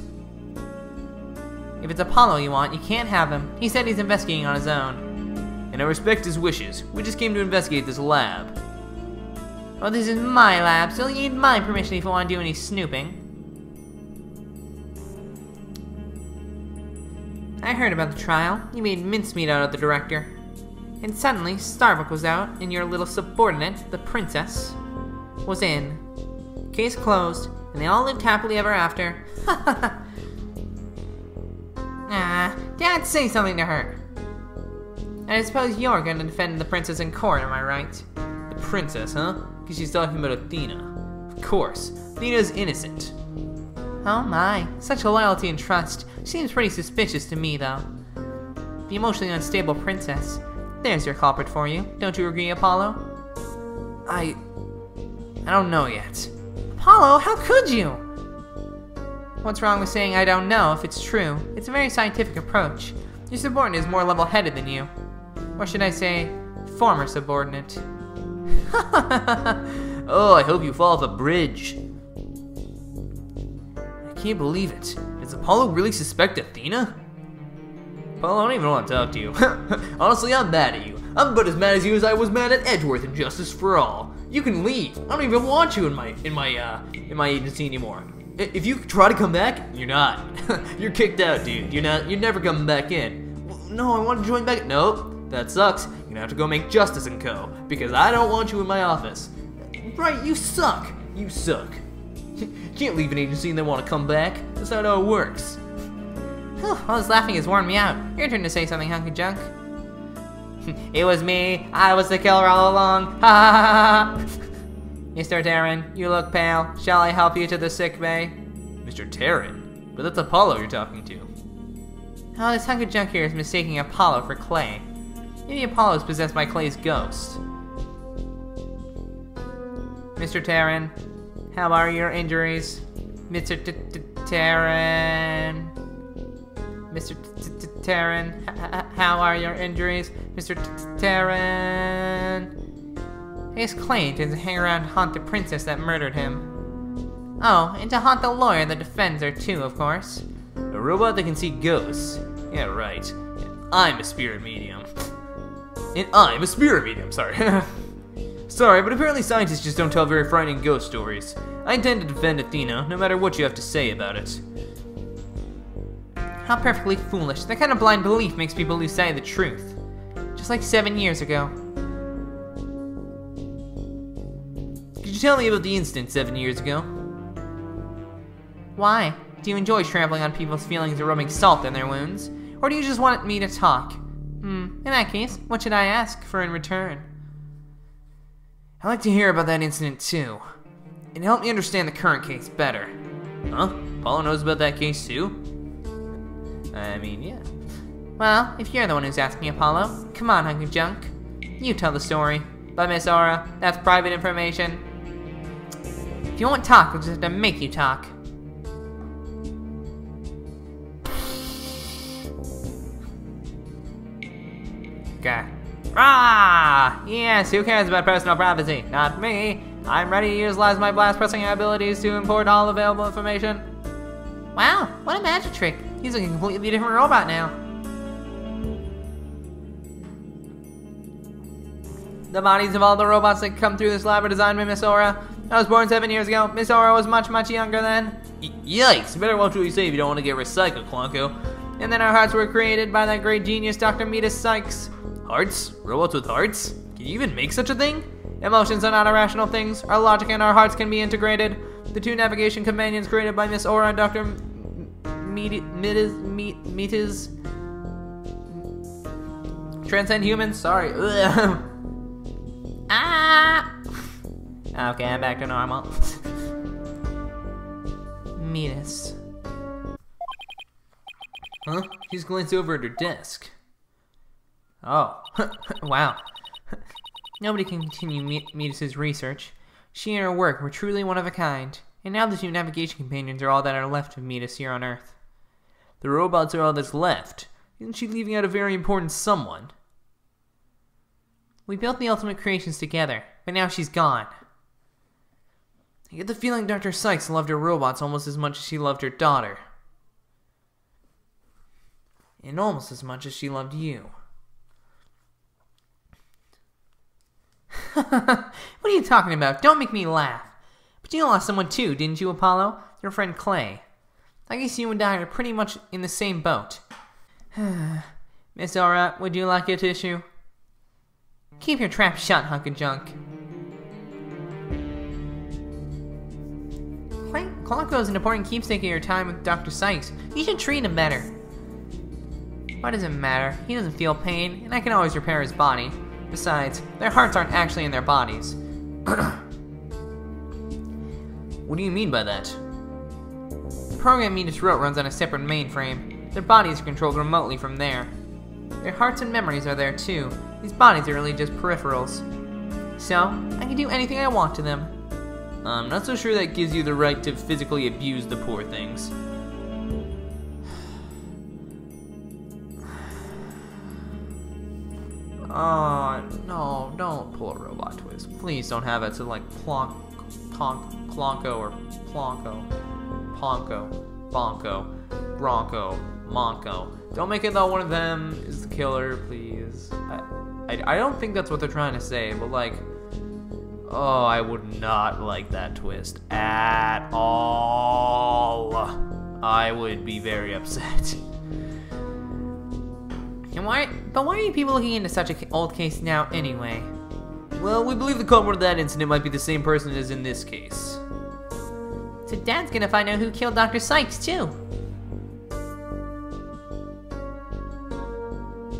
If it's Apollo you want, you can't have him. He said he's investigating on his own. And I respect his wishes. We just came to investigate this lab. Well, this is my lab, so you need my permission if you want to do any snooping. I heard about the trial. You made mincemeat out of the director. And suddenly, Starbuck was out, and your little subordinate, the princess, was in. Case closed, and they all lived happily ever after. *laughs* ah, Dad, say something to her. And I suppose you're going to defend the princess in court, am I right? The princess, huh? Because she's talking about Athena. Of course. Athena's innocent. Oh my, such loyalty and trust. Seems pretty suspicious to me, though. The emotionally unstable princess. There's your culprit for you. Don't you agree, Apollo? I. I don't know yet. Apollo, how could you? What's wrong with saying I don't know if it's true? It's a very scientific approach. Your subordinate is more level headed than you. Or should I say, former subordinate? *laughs* oh, I hope you fall off a bridge. I can't believe it. Does Apollo really suspect Athena? Apollo, I don't even want to talk to you. *laughs* Honestly, I'm mad at you. I'm about as mad as you as I was mad at Edgeworth and Justice for All. You can leave. I don't even want you in my in my uh in my agency anymore. If you try to come back, you're not. *laughs* you're kicked out, dude. You're not. You're never coming back in. No, I want to join back. Nope, that sucks. You're gonna have to go make Justice and Co. Because I don't want you in my office. Right? You suck. You suck. *laughs* Can't leave an agency and then want to come back. That's not how it works. All this laughing has worn me out. Your turn to say something, hunky junk. *laughs* it was me. I was the killer all along. Ha ha ha ha. Mr. Terran, you look pale. Shall I help you to the sick bay? Mr. Terran? But that's Apollo you're talking to. Oh, this hunk of junk here is mistaking Apollo for Clay. Maybe Apollo is possessed by Clay's ghost. Mr. Terran, how are your injuries? Mr. Terran. Mr. Terran, how are your injuries? Mr. Terran. Ace claim intends to hang around haunt the princess that murdered him. Oh, and to haunt the lawyer that defends her too, of course. A robot that can see ghosts. Yeah, right. I'm a spirit medium. And I'm a spirit medium, sorry. *laughs* sorry, but apparently scientists just don't tell very frightening ghost stories. I intend to defend Athena, no matter what you have to say about it. How perfectly foolish. That kind of blind belief makes people lose sight of the truth. Just like seven years ago. Tell me about the incident seven years ago? Why? Do you enjoy trampling on people's feelings or rubbing salt in their wounds? Or do you just want me to talk? Hmm, in that case, what should I ask for in return? I'd like to hear about that incident too. And help me understand the current case better. Huh? Apollo knows about that case too? I mean, yeah. Well, if you're the one who's asking Apollo, come on, hunky junk. You tell the story. But Miss Aura, that's private information. If you won't talk, we'll just have to make you talk. Okay. Ah! Yes, who cares about personal privacy? Not me. I'm ready to utilize my blast pressing abilities to import all available information. Wow, what a magic trick. He's a completely different robot now. The bodies of all the robots that come through this lab are designed by Miss Aura. I was born seven years ago. Miss Aura was much, much younger then. Y yikes! Better watch what you say if you don't want to get recycled, Clonco. And then our hearts were created by that great genius, Dr. Metis Cykes. Hearts? Robots with hearts? Can you even make such a thing? Emotions are not irrational things. Our logic and our hearts can be integrated. The two navigation companions created by Miss Aura and Dr. Metis, Transcend humans. Sorry. *laughs* ah. Okay, I'm back to normal. Metis. Huh? She's glanced over at her desk. Oh, *laughs* wow. Nobody can continue Metis' research. She and her work were truly one of a kind, and now the two navigation companions are all that are left of Metis here on Earth. The robots are all that's left. Isn't she leaving out a very important someone? We built the Ultimate Creations together, but now she's gone. I get the feeling Dr. Cykes loved her robots almost as much as she loved her daughter. And almost as much as she loved you. *laughs* what are you talking about? Don't make me laugh. But you lost someone too, didn't you, Apollo? Your friend Clay. I guess you and I are pretty much in the same boat. *sighs* Miss Aura, would you like a tissue? Keep your trap shut, hunk of junk. Clonco is an important keepsake of your time with Dr. Cykes. You should treat him better. Why does it matter? He doesn't feel pain, and I can always repair his body. Besides, their hearts aren't actually in their bodies. *clears throat* What do you mean by that? The program Metis wrote runs on a separate mainframe. Their bodies are controlled remotely from there. Their hearts and memories are there too. These bodies are really just peripherals. So, I can do anything I want to them. I'm not so sure that gives you the right to physically abuse the poor things. Oh, no, don't pull a robot twist. Please don't have it to like plonk, tonk, clonko, or plonko, ponko, bonko, bronco, monko. Don't make it that one of them is the killer, please. I, I, I don't think that's what they're trying to say, but like, oh, I would not like that twist at all. I would be very upset. And why? But why are you people looking into such an old case now, anyway? Well, we believe the culprit of that incident might be the same person as in this case. So Dad's gonna find out who killed Dr. Cykes too.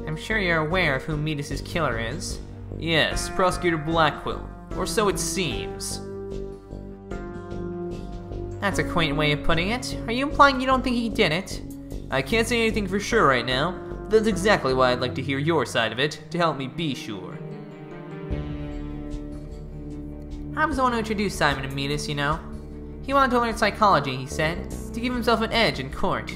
I'm sure you're aware of who Metis's killer is. Yes, Prosecutor Blackquill. Or so it seems. That's a quaint way of putting it. Are you implying you don't think he did it? I can't say anything for sure right now. That's exactly why I'd like to hear your side of it, to help me be sure. I was the one who introduced Simon to Metis, you know. He wanted to learn psychology, he said, to give himself an edge in court.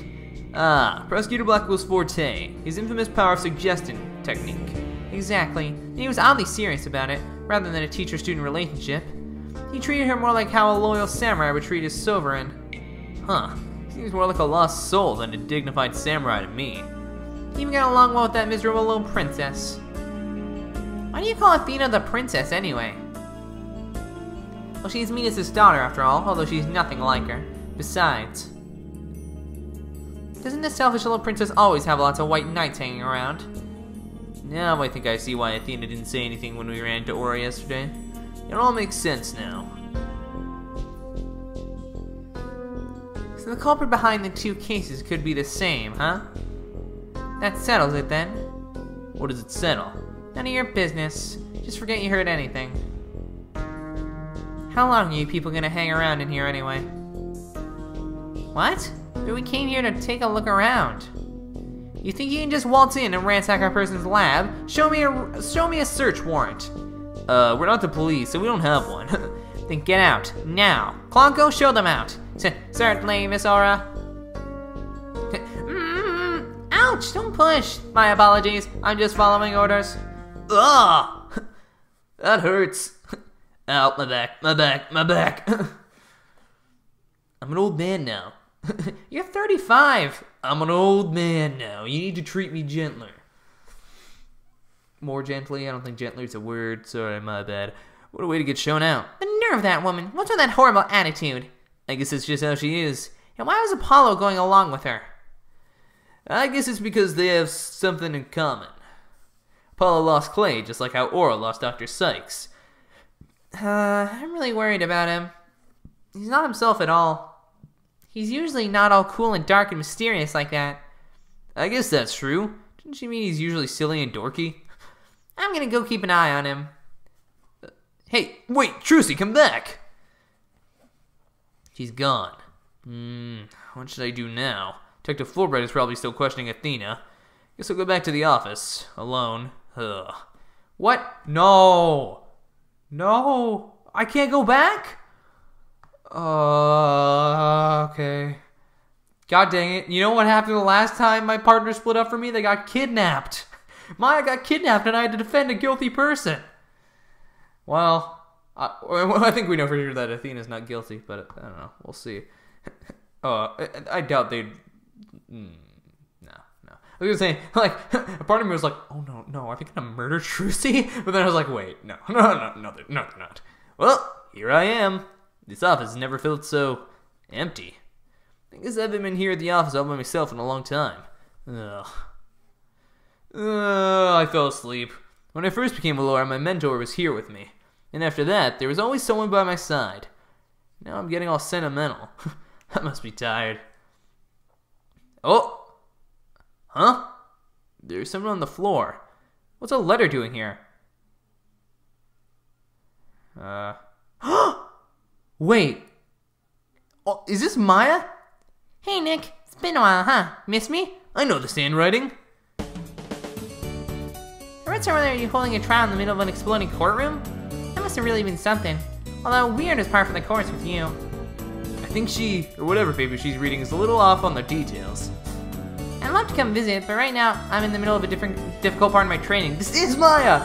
Ah, Prosecutor Blackquill's forte, his infamous power of suggestion technique. Exactly. And he was oddly serious about it, rather than a teacher-student relationship. He treated her more like how a loyal samurai would treat his sovereign. Huh. Seems more like a lost soul than a dignified samurai to me. He even got along well with that miserable little princess. Why do you call Athena the princess anyway? Well, she's Metis' daughter after all, although she's nothing like her. Besides, doesn't this selfish little princess always have lots of white knights hanging around? Now I think I see why Athena didn't say anything when we ran into Aura yesterday. It all makes sense now. So the culprit behind the two cases could be the same, huh? That settles it then. What does it settle? None of your business. Just forget you heard anything. How long are you people gonna hang around in here anyway? What? We came here to take a look around. You think you can just waltz in and ransack our person's lab? Show me a show me a search warrant. Uh, we're not the police, so we don't have one. *laughs* then get out now. Clonco, show them out. Certainly, Miss Aura. Mm, *laughs* ouch! Don't push. My apologies. I'm just following orders. Ugh! *laughs* that hurts. Out my back, my back, my back. I'm an old man now. You're 35. I'm an old man now. You need to treat me gentler. More gently? I don't think gentler is a word. Sorry, my bad. What a way to get shown out. The nerve of that woman. What's with that horrible attitude? I guess it's just how she is. And why was Apollo going along with her? I guess it's because they have something in common. Apollo lost Clay, just like how Aura lost Dr. Cykes. Uh, I'm really worried about him. He's not himself at all. He's usually not all cool and dark and mysterious like that. I guess that's true. Didn't you mean he's usually silly and dorky? *laughs* I'm gonna go keep an eye on him. Uh, hey, wait, Trucy, come back! She's gone. Hmm, what should I do now? Detective Fulbright is probably still questioning Athena. Guess I'll go back to the office, alone. Ugh. What? No! No! I can't go back? Uh, okay. God dang it. You know what happened the last time my partner split up for me? They got kidnapped. *laughs* Maya got kidnapped and I had to defend a guilty person. Well, I, *laughs* well, I think we know for sure that Athena's not guilty, but I don't know. We'll see. uh, *laughs* I, I doubt they'd. Mm, no, no. I was gonna say, like, a part of me was like, oh no, no, are they gonna murder Trucy? But then I was like, wait, no, no, no, no, they're, no, they're not. Well, here I am. This office has never felt so empty. I guess I haven't been here at the office all by myself in a long time. Ugh. Uh, I fell asleep. When I first became a lawyer, my mentor was here with me. And after that, there was always someone by my side. Now I'm getting all sentimental. *laughs* I must be tired. Oh! Huh? There's someone on the floor. What's a letter doing here? Uh. *gasps* *gasps* Wait. Oh, is this Maya? Hey, Nick. It's been a while, huh? Miss me? I know this handwriting. I read somewhere that you're holding a trial in the middle of an exploding courtroom? That must have really been something. Although weird is par for the course with you. I think she, or whatever paper she's reading, is a little off on the details. I'd love to come visit, but right now I'm in the middle of a different, difficult part of my training. This is Maya!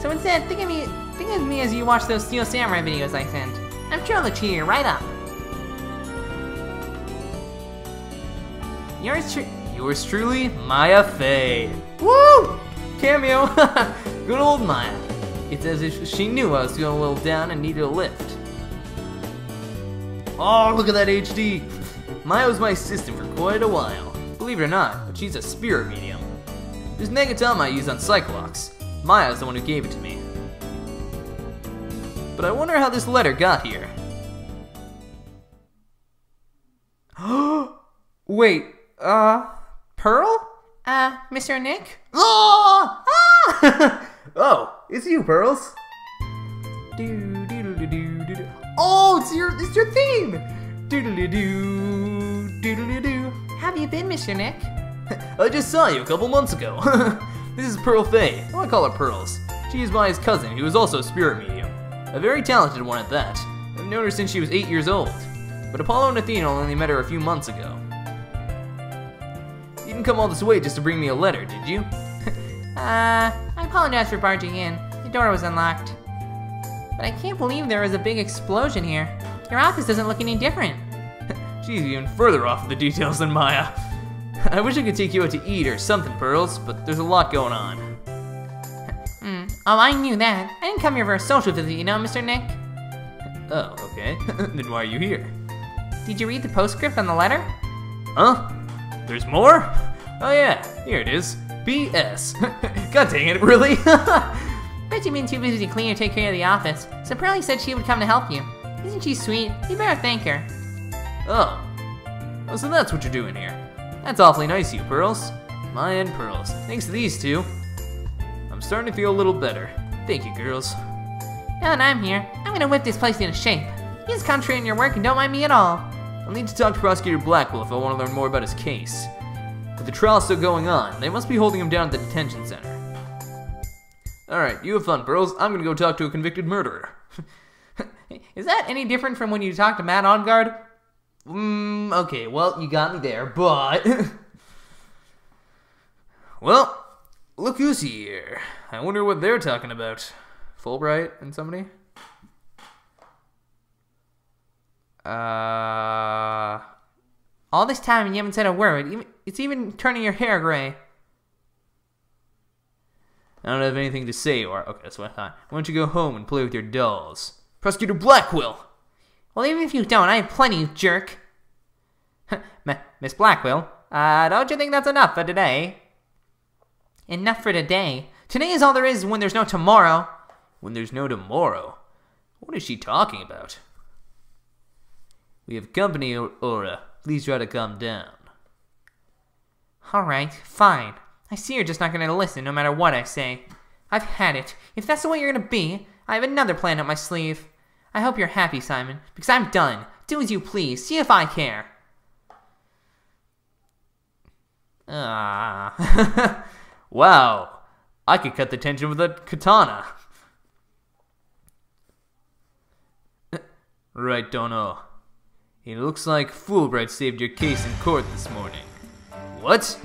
So instead, think of me, think of me as you watch those Steel Samurai videos I sent. I'm sure they'll cheer you right up. Yours tru- Yours truly, Maya Fey. Woo! Cameo! *laughs* Good old Maya. It's as if she knew I was going a little down and needed a lift. Oh, look at that HD! Maya was my assistant for quite a while. Believe it or not, but she's a spirit medium. This magatama I use on Psyche-Locks. Maya is the one who gave it to me. But I wonder how this letter got here. *gasps* Wait, uh, Pearl? Uh, Mr. Nick? Oh! Ah! *laughs* oh, it's you, Pearls. Oh, it's your it's your theme. Doodly doo, doodly doo. How have you been, Mr. Nick? *laughs* I just saw you a couple months ago. *laughs* this is Pearl Fey. I want to call her Pearls. She is Maya's cousin, who is also a spirit medium. A very talented one at that. I've known her since she was eight years old. But Apollo and Athena only met her a few months ago. You didn't come all this way just to bring me a letter, did you? Uh, *laughs* I apologize for barging in. The door was unlocked. But I can't believe there was a big explosion here. Your office doesn't look any different. *laughs* She's even further off the details than Maya. *laughs* I wish I could take you out to eat or something, Pearls, but there's a lot going on. Oh, I knew that. I didn't come here for a social visit, you know, Mr. Nick. Oh, okay. *laughs* then why are you here? Did you read the postscript on the letter? Huh? There's more? Oh yeah, here it is. B.S. *laughs* God dang it, really? *laughs* Bet you've been too busy to clean or take care of the office. So Pearlie said she would come to help you. Isn't she sweet? You better thank her. oh. Oh, so that's what you're doing here. That's awfully nice of you, Pearls. My and Pearls. Thanks to these two. Starting to feel a little better. Thank you, girls. Now that I'm here, I'm gonna whip this place into shape. You just concentrate on your work and don't mind me at all. I'll need to talk to Prosecutor Blackquill if I want to learn more about his case. With the trial still going on, they must be holding him down at the detention center. Alright, you have fun, Pearls. I'm gonna go talk to a convicted murderer. *laughs* Is that any different from when you talked to Matt Engarde? Mm, okay, well, you got me there, but. *laughs* well, look who's here. I wonder what they're talking about. Fulbright and somebody? Uh. All this time and you haven't said a word. It's even turning your hair gray. I don't have anything to say, or. Okay, that's what I thought. Why don't you go home and play with your dolls? Prosecutor Blackquill! Well, even if you don't, I have plenty, jerk. *laughs* Miss Blackquill, uh, don't you think that's enough for today? Enough for today? Today is all there is when there's no tomorrow. When there's no tomorrow? What is she talking about? We have company, Aura. Please try to calm down. Alright, fine. I see you're just not gonna listen no matter what I say. I've had it. If that's the way you're gonna be, I have another plan up my sleeve. I hope you're happy, Simon, because I'm done. Do as you please. See if I care. Ah. *laughs* wow. I could cut the tension with a katana. *laughs* right, Dono. It looks like Fulbright saved your case in court this morning. What?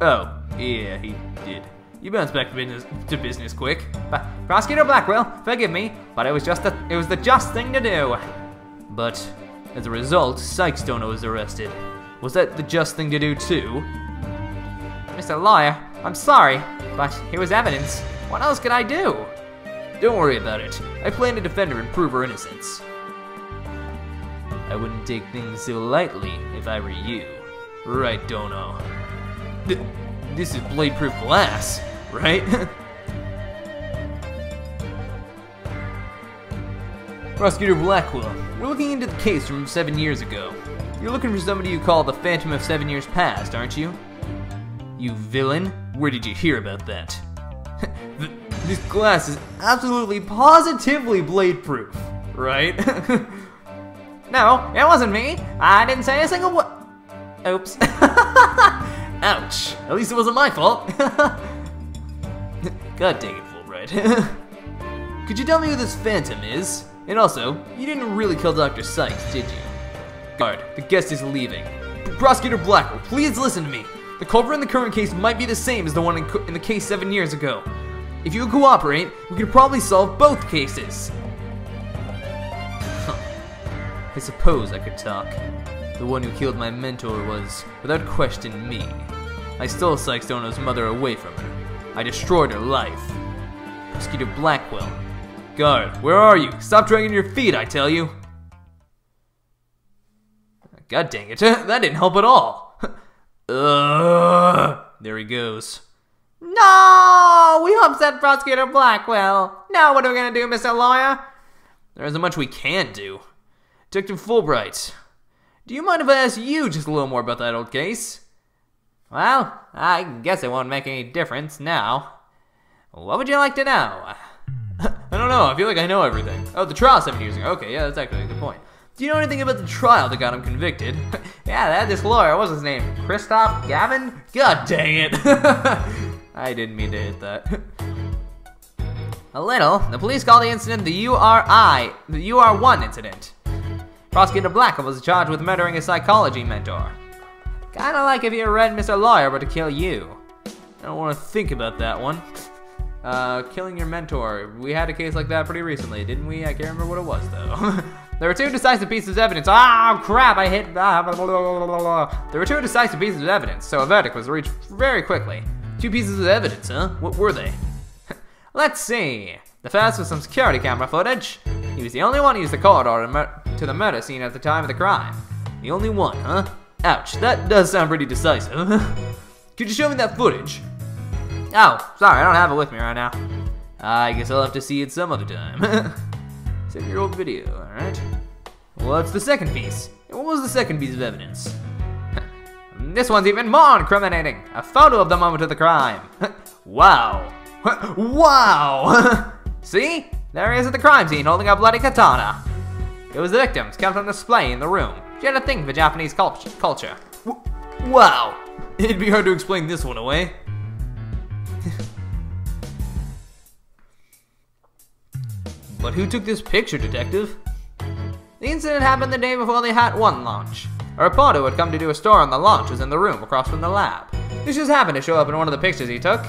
Oh, yeah, he did. You bounce back to business, to business quick. But Prosecutor Blackquill, forgive me, but it was just the, it was the just thing to do. But as a result, Cykes Dono was arrested. Was that the just thing to do too? Mr. Lawyer, I'm sorry, but here was evidence. What else could I do? Don't worry about it. I plan to defend her and prove her innocence. I wouldn't take things so lightly if I were you. Right, Dono? Th- this is blade-proof glass, right? *laughs* Prosecutor Blackquill, we're looking into the case from seven years ago. You're looking for somebody you call the Phantom of Seven Years Past, aren't you? You villain, where did you hear about that? *laughs* this glass is absolutely positively blade-proof, right? *laughs* No, it wasn't me. I didn't say a single word. Oops. *laughs* Ouch. At least it wasn't my fault. God dang it, Fulbright. Could you tell me who this phantom is? And also, you didn't really kill Dr. Cykes, did you? Guard, the guest is leaving. Prosecutor Blackquill, please listen to me. The culprit in the current case might be the same as the one in, in the case seven years ago. If you cooperate, we could probably solve both cases. I suppose I could talk. The one who killed my mentor was, without question, me. I stole Cykes Dono's mother away from her. I destroyed her life. Prosecutor Blackquill. Guard, where are you? Stop dragging your feet, I tell you. God dang it, *laughs* that didn't help at all. Ugh. There he goes. No! We upset Prosecutor Blackquill. Now what are we gonna do, Mr. Lawyer? There isn't much we can do. Detective Fulbright, do you mind if I ask you just a little more about that old case? Well, I guess it won't make any difference now. What would you like to know? *laughs* I don't know, I feel like I know everything. Oh, the trial seven years ago. Okay, yeah, that's actually a good point. Do you know anything about the trial that got him convicted? *laughs* yeah, that this lawyer. What's his name? Kristoph Gavin? God dang it! *laughs* I didn't mean to hit that. *laughs* A little. The police called the incident the URI, the UR1 incident. Prosecutor Blackquill was charged with murdering a psychology mentor. Kinda like if you read Mr. Lawyer, but to kill you. I don't want to think about that one. Uh, killing your mentor. We had a case like that pretty recently, didn't we? I can't remember what it was though. There were two decisive pieces of evidence. Oh crap! I hit. Ah, blah, blah, blah, there were two decisive pieces of evidence, so a verdict was reached very quickly. Two pieces of evidence, huh? What were they? *laughs* Let's see. The first was some security camera footage. He was the only one who used the corridor to, to the murder scene at the time of the crime. The only one, huh? Ouch, that does sound pretty decisive. *laughs* Could you show me that footage? Oh, sorry, I don't have it with me right now. I guess I'll have to see it some other time. *laughs* Save your old video, alright? Well, that's the second piece. What was the second piece of evidence? *laughs* this one's even more incriminating. A photo of the moment of the crime. *laughs* wow. *laughs* wow! See? There he is at the crime scene holding a bloody katana. It was the victims kept on display in the room. She had a thing for Japanese culture. wow! It'd be hard to explain this one away. But who took this picture, Detective? The incident happened the day before the HAT-1 launch. A reporter who had come to do a story on the launch was in the room across from the lab. This just happened to show up in one of the pictures he took.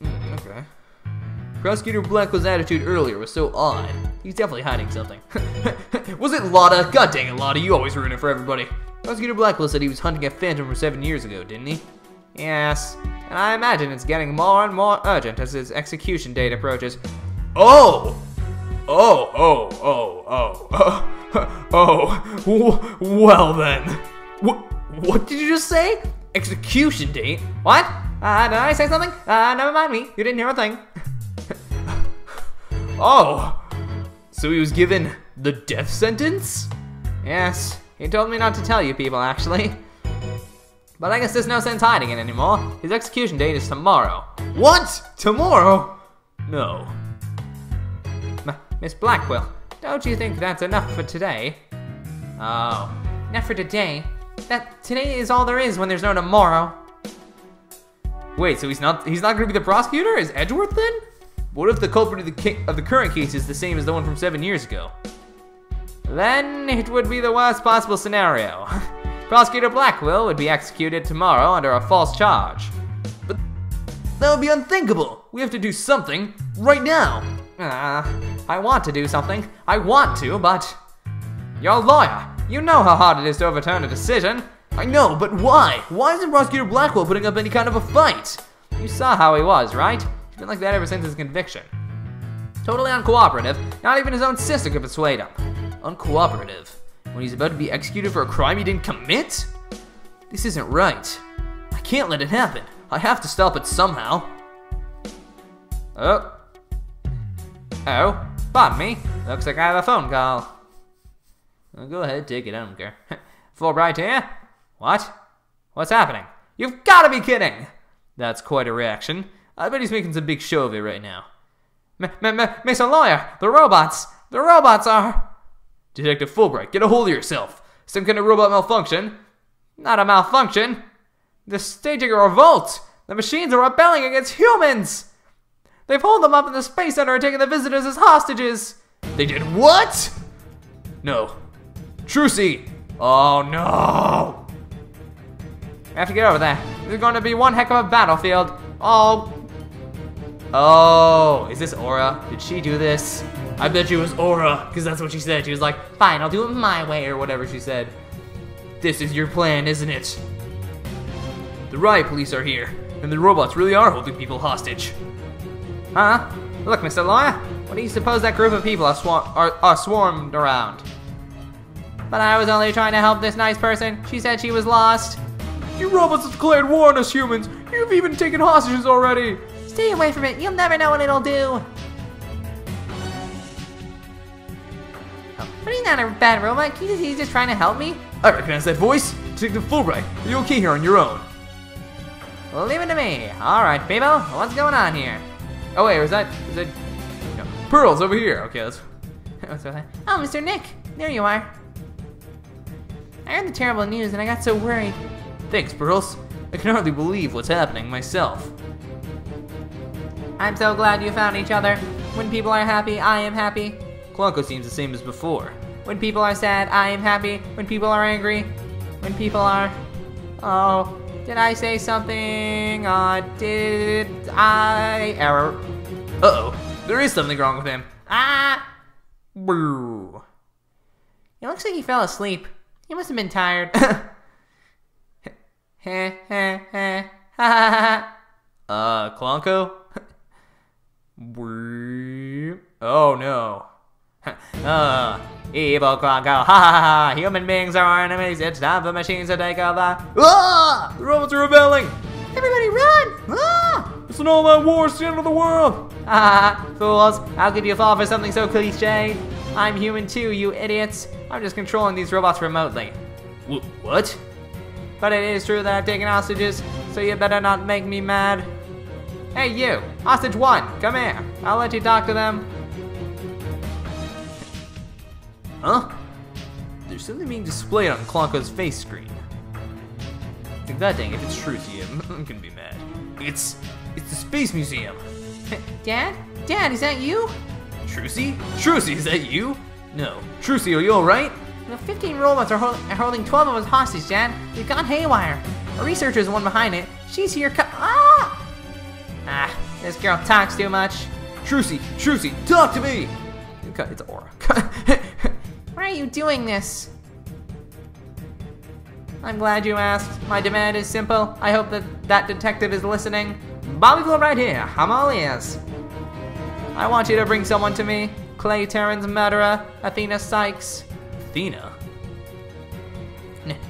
Mm, okay. Prosecutor Blackquill's attitude earlier was so odd. He's definitely hiding something. *laughs* was it Lotta? God dang it, Lotta, you always ruin it for everybody. Prosecutor Blackquill said he was hunting a phantom from seven years ago, didn't he? Yes, and I imagine it's getting more and more urgent as his execution date approaches. Oh! Oh, oh, oh, oh, *laughs* oh, well then. What, what did you just say? Execution date? What? Uh, did I say something? Uh, never mind me. You didn't hear a thing. *laughs* oh, so he was given the death sentence? Yes, he told me not to tell you people, actually. But I guess there's no sense hiding it anymore. His execution date is tomorrow. What? Tomorrow? No. M Miss Blackquill, don't you think that's enough for today? Oh, enough for today? That today is all there is when there's no tomorrow. Wait, so he's not he's not gonna be the prosecutor? Is Edgeworth then? What if the culprit of the, of the current case is the same as the one from seven years ago? Then it would be the worst possible scenario. *laughs* Prosecutor Blackquill would be executed tomorrow under a false charge. But that would be unthinkable. We have to do something right now. Uh, I want to do something. I want to, but. You're a lawyer. You know how hard it is to overturn a decision. I know, but why? Why isn't Prosecutor Blackquill putting up any kind of a fight? You saw how he was, right? He's been like that ever since his conviction. Totally uncooperative. Not even his own sister could persuade him. Uncooperative? When he's about to be executed for a crime he didn't commit? This isn't right. I can't let it happen. I have to stop it somehow. Oh. Oh, pardon me. Looks like I have a phone call. Well, go ahead, take it. I don't care. *laughs* Fulbright here? What? What's happening? You've got to be kidding! That's quite a reaction. I bet he's making some big show of it right now. M- M- M- Mr. Lawyer, the robots! The robots are. Detective Fulbright, get a hold of yourself. Some kind of robot malfunction? Not a malfunction. They're staging a revolt. The machines are rebelling against humans. They've holed them up in the Space Center and taken the visitors as hostages. They did what? No. Trucy! Oh no! We have to get over there. This is going to be one heck of a battlefield. Oh. Oh, is this Aura? Did she do this? I bet you it was Aura, because that's what she said. She was like, fine, I'll do it my way, or whatever she said. This is your plan, isn't it? The riot police are here, and the robots really are holding people hostage. Huh? Look, Mr. Lawyer, what do you suppose that group of people are, swar- are, are swarmed around? But I was only trying to help this nice person. She said she was lost. You robots have declared war on us humans. You've even taken hostages already. Stay away from it. You'll never know what it'll do. But he's not a bad robot. He's just, he's just trying to help me. I recognize that voice. Detective Fulbright, are you okay here on your own? Leave it to me. All right, people. What's going on here? Oh wait, was that was that? No. Pearl's over here. Okay, let's. *laughs* What's that? Oh, Mr. Nick. There you are. I heard the terrible news and I got so worried. Thanks, Pearls. I can hardly believe what's happening myself. I'm so glad you found each other. When people are happy, I am happy. Clonco seems the same as before. When people are sad, I am happy. When people are angry, when people are. Oh, did I say something? Uh, did I. Error. Uh oh, there is something wrong with him. Ah! Boo. It looks like he fell asleep. He must have been tired. *laughs* Heh heh heh. Ha. Uh, Clonco? *laughs* Oh no. Uh, evil Clonco. Ha ha ha. Human beings are our enemies. It's time for machines to take over. Ah! The robots are rebelling! Everybody run! Ah! It's an all-out war, it's the end of the world! Ah, fools. How could you fall for something so cliche? I'm human too, you idiots. I'm just controlling these robots remotely. Wh- what? But it is true that I've taken hostages, so you better not make me mad. Hey, you! Hostage one, come here. I'll let you talk to them. Huh? There's something being displayed on Clonco's face screen. Think that dang, if it's Trucy, *laughs* I'm gonna be mad. It's it's the Space Museum. *laughs* Dad? Dad, is that you? Trucy? Trucy, is that you? No. Trucy, are you alright? The 15 robots are, hol- are holding 12 of us hostage, Dad. They've gone haywire. A researcher is the one behind it. She's here. Ah! Ah, this girl talks too much. Trucy, Trucy, talk to me! Okay, It's Aura. *laughs* Why are you doing this? I'm glad you asked. My demand is simple. I hope that that detective is listening. Bobby Fulbright here. I'm all ears. I want you to bring someone to me. Clay Terran's murderer, Athena Cykes. Athena?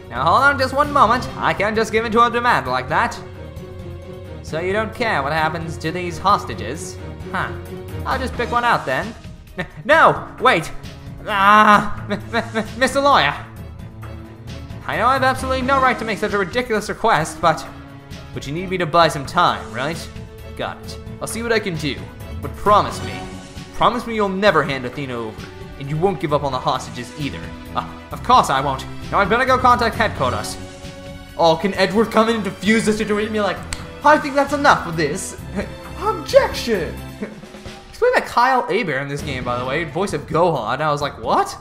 Now hold on just one moment. I can't just give in to a demand like that. So you don't care what happens to these hostages? Huh. I'll just pick one out then. *laughs* No! Wait! Ah! Mr. Lawyer! I know I have absolutely no right to make such a ridiculous request, but. But you need me to buy some time, right? Got it. I'll see what I can do. But promise me. Promise me you'll never hand Athena over. And you won't give up on the hostages either. Uh, of course I won't. Now I'd better go contact headquarters. Oh, can Edward come in and defuse the situation and be like, I think that's enough of this. *laughs* Objection! Played by Kyle Hebert in this game, by the way, voice of Gohan. I was like, what?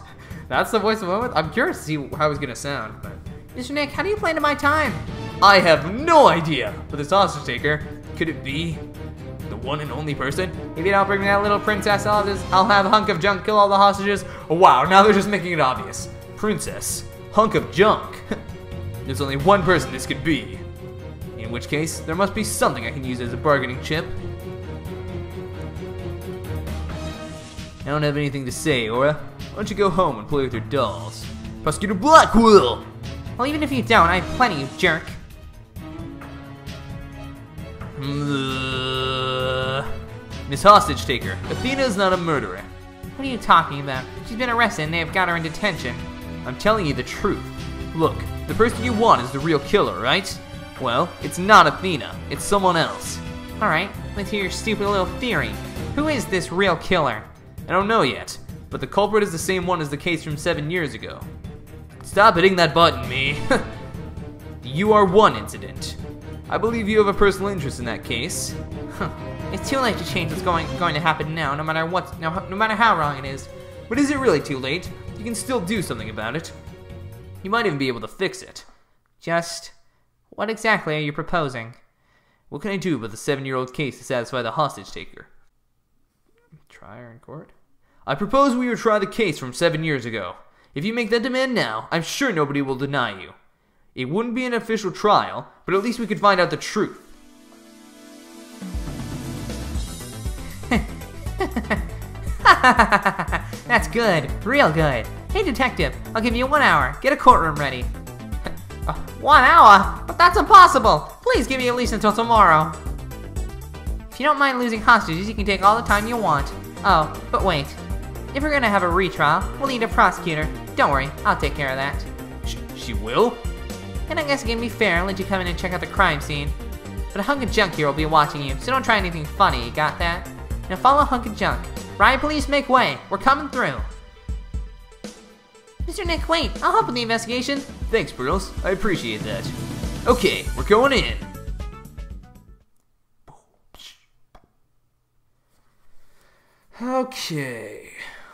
That's the voice of moment? I'm curious to see how he's gonna sound, but Mr. Nick, how do you plan to my time? I have no idea. But this hostage taker, could it be the one and only person? If you don't bring me that little princess, I'll just I'll have a hunk of junk kill all the hostages. Wow, now they're just making it obvious. Princess, hunk of junk. *laughs* There's only one person this could be. In which case, there must be something I can use as a bargaining chip. I don't have anything to say, Aura. Why don't you go home and play with your dolls? Prosecutor Blackquill! Well, even if you don't, I have plenty, you jerk. Uh, Miss Hostage Taker, Athena is not a murderer. What are you talking about? She's been arrested and they have got her in detention. I'm telling you the truth. Look, the person you want is the real killer, right? Well, it's not Athena, it's someone else. Alright, let's hear your stupid little theory. Who is this real killer? I don't know yet, but the culprit is the same one as the case from seven years ago. Stop hitting that button, me. *laughs* you are one incident. I believe you have a personal interest in that case. *laughs* It's too late to change what's going going to happen now, no matter what, no, no matter how wrong it is. But is it really too late? You can still do something about it. You might even be able to fix it. Just what exactly are you proposing? What can I do about the seven-year-old case to satisfy the hostage taker? Try her in court? I propose we retry the case from seven years ago. If you make that demand now, I'm sure nobody will deny you. It wouldn't be an official trial, but at least we could find out the truth. *laughs* That's good, real good. Hey, detective, I'll give you one hour. Get a courtroom ready. *laughs* One hour? But that's impossible. Please give me at least until tomorrow. If you don't mind losing hostages, you can take all the time you want. Oh, but wait. If we're gonna have a retrial, we'll need a prosecutor. Don't worry, I'll take care of that. Sh- she will? And I guess it can be fair and let you come in and check out the crime scene. But a hunk of junk here will be watching you, so don't try anything funny, you got that? Now follow hunk of junk. Riot police, make way. We're coming through. Mr. Nick, wait. I'll help with the investigation. Thanks, Pearls. I appreciate that. Okay, we're going in. Okay,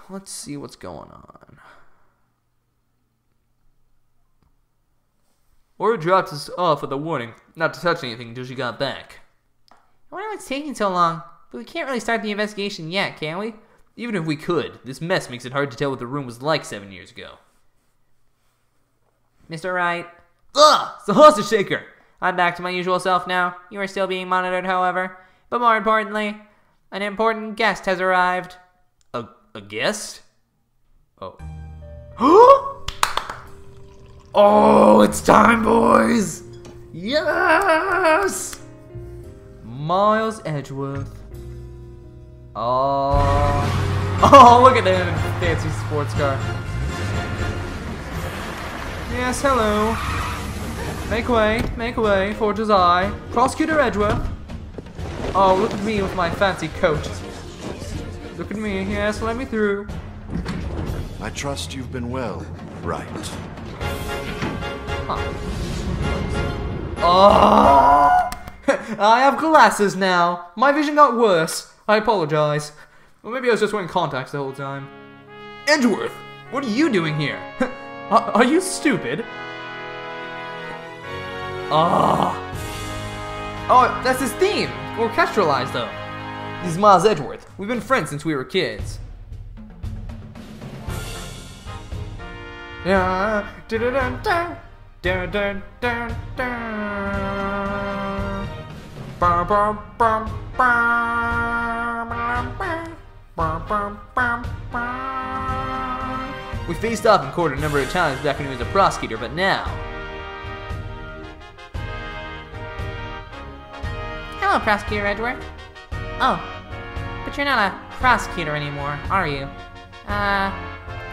let's see what's going on. Aura dropped us off with a warning not to touch anything until she got back. I wonder what's taking so long. But we can't really start the investigation yet, can we? Even if we could, this mess makes it hard to tell what the room was like seven years ago. Mr. Wright. Ugh! It's the hostage taker! I'm back to my usual self now. You are still being monitored, however. But more importantly, an important guest has arrived. A, guest? Oh. *gasps* oh, it's time, boys! Yes! Miles Edgeworth. Oh. *laughs* Oh, look at that fancy sports car. Yes, hello. Make way, make way for Josiah. Prosecutor Edgeworth. Oh, look at me with my fancy coat. Look at me, yes, let me through. I trust you've been well, right? Huh. Oh! *laughs* I have glasses now. My vision got worse. I apologize. Well, maybe I was just wearing contacts the whole time. Edgeworth, what are you doing here? *laughs* are, are you stupid? Ah. Oh, that's his theme. Orchestralized, though. This is Miles Edgeworth. We've been friends since we were kids. Yeah. We faced off in court a number of times back when he was a prosecutor, but now. Hello, Prosecutor Edgeworth. Oh, but you're not a prosecutor anymore, are you? Uh,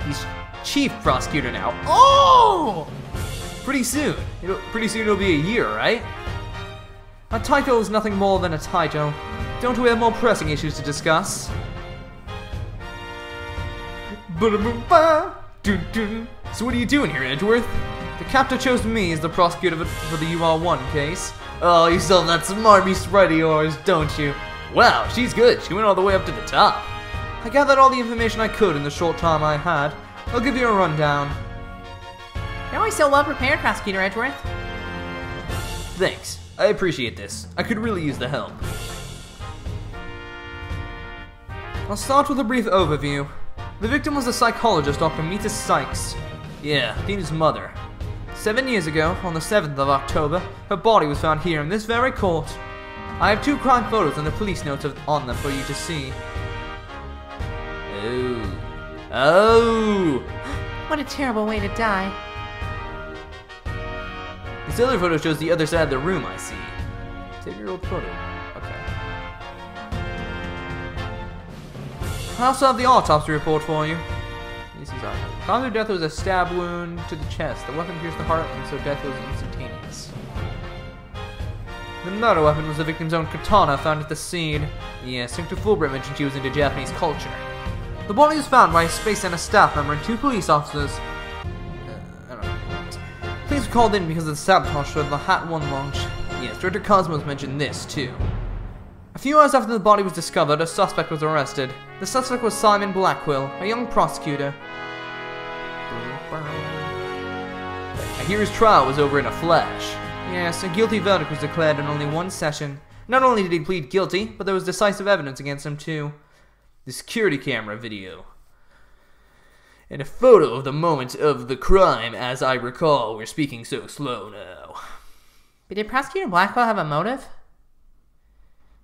He's chief prosecutor now. Oh! Pretty soon. It'll, pretty soon it'll be a year, right? A title is nothing more than a title. Don't we have more pressing issues to discuss? So what are you doing here, Edgeworth? The captor chose me as the prosecutor for the UR1 case. Oh, you still have that smarmy sprite of yours, don't you? Wow, she's good. She went all the way up to the top. I gathered all the information I could in the short time I had. I'll give you a rundown. You're always so well prepared, Prosecutor Edgeworth. Thanks. I appreciate this. I could really use the help. I'll start with a brief overview. The victim was the psychologist Dr. Metis Cykes. Yeah, Thena's mother. Seven years ago, on the 7th of October, her body was found here in this very court. I have two crime photos and the police notes on them for you to see. Oh. Oh! *gasps* What a terrible way to die. This other photo shows the other side of the room, I see. Save your old photo. Okay. I also have the autopsy report for you. This is our cause of death was a stab wound to the chest. The weapon pierced the heart, and so death was instantaneous. The murder weapon was the victim's own katana found at the scene. Yes, Dr. Fulbright mentioned she was into Japanese culture. The body was found by a Space Center staff member and two police officers. Uh, I don't know. Police were called in because of the sabotage for the HAT-1 launch. Yes, Director Cosmos mentioned this, too. A few hours after the body was discovered, a suspect was arrested. The suspect was Simon Blackquill, a young prosecutor. I hear his trial was over in a flash. Yes, a guilty verdict was declared in only one session. Not only did he plead guilty, but there was decisive evidence against him, too. The security camera video. And a photo of the moment of the crime, as I recall. We're speaking so slow now. But did Prosecutor Blackquill have a motive?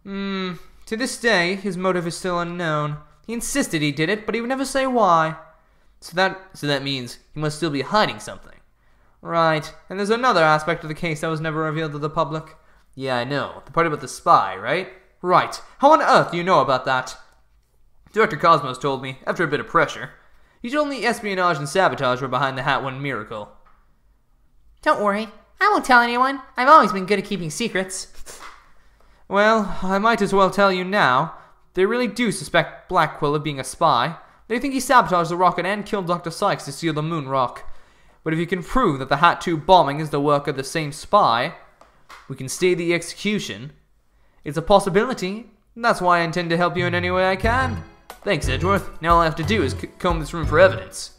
Hmm, to this day, his motive is still unknown. He insisted he did it, but he would never say why. So that so that means he must still be hiding something. Right, and there's another aspect of the case that was never revealed to the public. Yeah, I know. The part about the spy, right? Right. How on earth do you know about that? Director Cosmos told me, after a bit of pressure. He told me espionage and sabotage were behind the Hat One miracle. Don't worry. I won't tell anyone. I've always been good at keeping secrets. Well, I might as well tell you now. They really do suspect Blackquill of being a spy. They think he sabotaged the rocket and killed Dr. Cykes to steal the moon rock. But if you can prove that the HAT-2 bombing is the work of the same spy, we can stay the execution. It's a possibility. and That's why I intend to help you in any way I can. Thanks, Edgeworth. Now all I have to do is comb this room for evidence.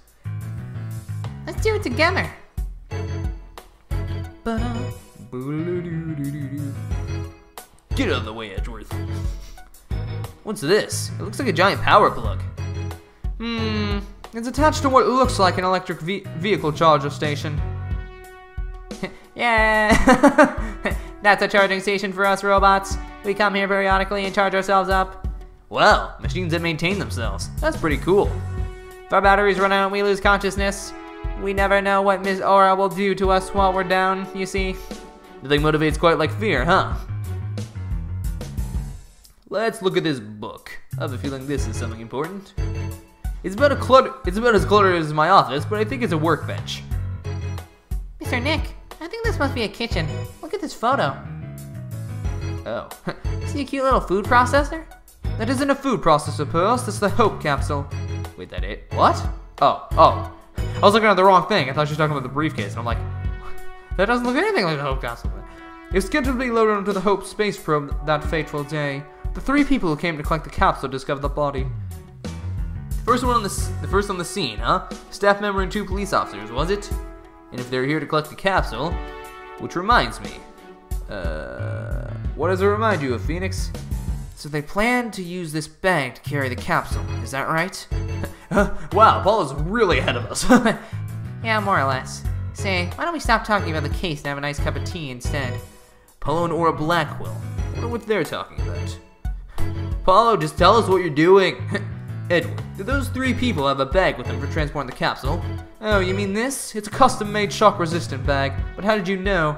Let's do it together. Get out of the way, Edgeworth. What's this? It looks like a giant power plug. Hmm, it's attached to what looks like an electric ve- vehicle charger station. *laughs* Yeah. *laughs* That's a charging station for us robots. We come here periodically and charge ourselves up. Well, machines that maintain themselves. That's pretty cool. If our batteries run out and we lose consciousness, we never know what Ms. Aura will do to us while we're down, you see. Nothing motivates quite like fear, huh? Let's look at this book. I have a feeling this is something important. It's about a clutter. It's about as cluttered as my office, but I think it's a workbench. Mr. Nick, I think this must be a kitchen. Look at this photo. Oh, *laughs* See a cute little food processor? that isn't a food processor, Pearls. That's the Hope capsule. Wait, that it? What? Oh, oh. I was looking at the wrong thing. I thought she was talking about the briefcase, and I'm like, *laughs* that doesn't look anything like the Hope capsule. It was scheduled to be loaded onto the Hope space probe that fateful day. The three people who came to collect the capsule discovered the body. First one on the the first on the scene, huh? Staff member and two police officers, was it? And if they're here to collect the capsule, which reminds me, uh, what does it remind you of, Phoenix? So they plan to use this bag to carry the capsule, is that right? *laughs* wow, Paul is really ahead of us. *laughs* Yeah, more or less. Say, why don't we stop talking about the case and have a nice cup of tea instead? Paulo and Aura Blackquill. I wonder what they're talking about. Paulo, just tell us what you're doing. *laughs* Edward, do those three people have a bag with them for transporting the capsule? Oh, you mean this? It's a custom-made shock-resistant bag. But how did you know?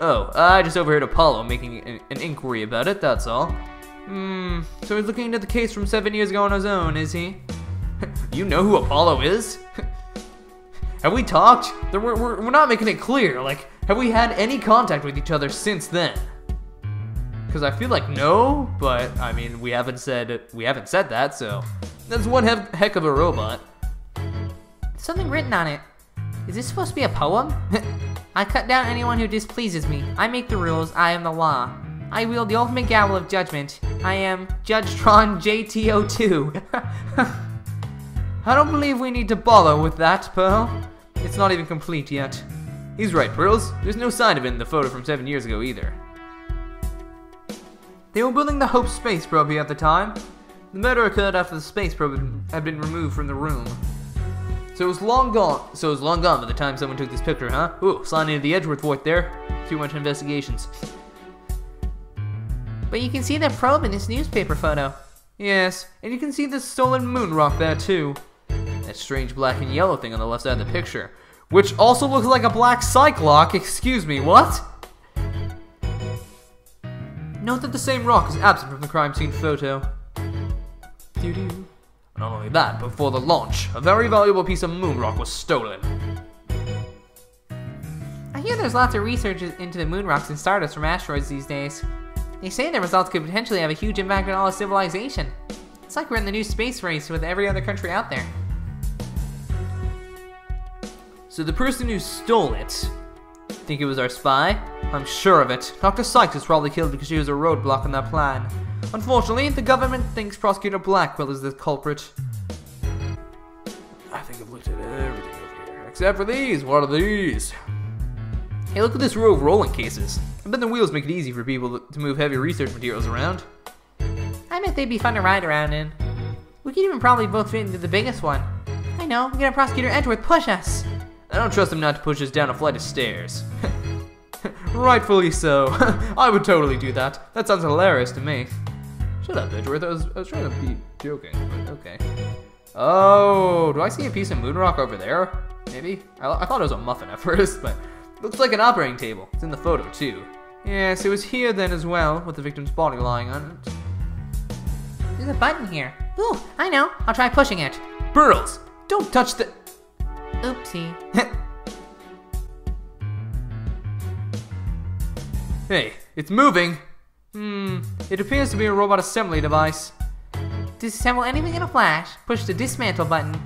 Oh, I just overheard Apollo making an, an inquiry about it, that's all. Hmm, so he's looking into the case from seven years ago on his own, is he? *laughs* you know who Apollo is? *laughs* have we talked? We're, we're, we're not making it clear. Like, have we had any contact with each other since then? Because I feel like no, but I mean we haven't said we haven't said that, so that's one heck heck of a robot. Something written on it. Is this supposed to be a poem? *laughs* I cut down anyone who displeases me. I make the rules. I am the law. I wield the ultimate gavel of judgment. I am Judge Tron JTO2. *laughs* I don't believe we need to bother with that, Pearl. It's not even complete yet. He's right, Pearls. There's no sign of it in the photo from seven years ago either. They were building the Hope space probe at the time. The murder occurred after the space probe had been removed from the room. So it was long gone. So it was long gone by the time someone took this picture, huh? Ooh, sliding into the Edgeworth void there. Too much investigations. But you can see the probe in this newspaper photo. Yes, and you can see the stolen moon rock there too. That strange black and yellow thing on the left side of the picture, which also looks like a black Psyche-Lock. Excuse me, what? Note that the same rock is absent from the crime scene photo. Doo-doo. Not only that, before the launch, a very valuable piece of moon rock was stolen. I hear there's lots of research into the moon rocks and stardust from asteroids these days. They say the results could potentially have a huge impact on all of civilization. It's like we're in the new space race with every other country out there. So the person who stole it, think it was our spy? I'm sure of it. Dr. Cykes was probably killed because she was a roadblock in that plan. Unfortunately, the government thinks Prosecutor Blackquill is the culprit. I think I've looked at everything over here. Except for these. What are these? Hey, look at this row of rolling cases. I bet the wheels make it easy for people to move heavy research materials around. I bet they'd be fun to ride around in. We could even probably both fit into the biggest one. I know, we get a Prosecutor Edgeworth push us. I don't trust him not to push us down a flight of stairs. *laughs* Rightfully so. *laughs* I would totally do that. That sounds hilarious to me. Shut up, Edgeworth. I was, I was trying to be joking, but okay. Oh, do I see a piece of moon rock over there? Maybe? I, I thought it was a muffin at *laughs* first, but looks like an operating table. It's in the photo, too. Yes, it was here then as well, with the victim's body lying on it. There's a button here. Ooh, I know. I'll try pushing it. Pearls! Don't touch the... Oopsie. *laughs* hey, it's moving. Hmm, it appears to be a robot assembly device. Disassemble anything in a flash. Push the dismantle button.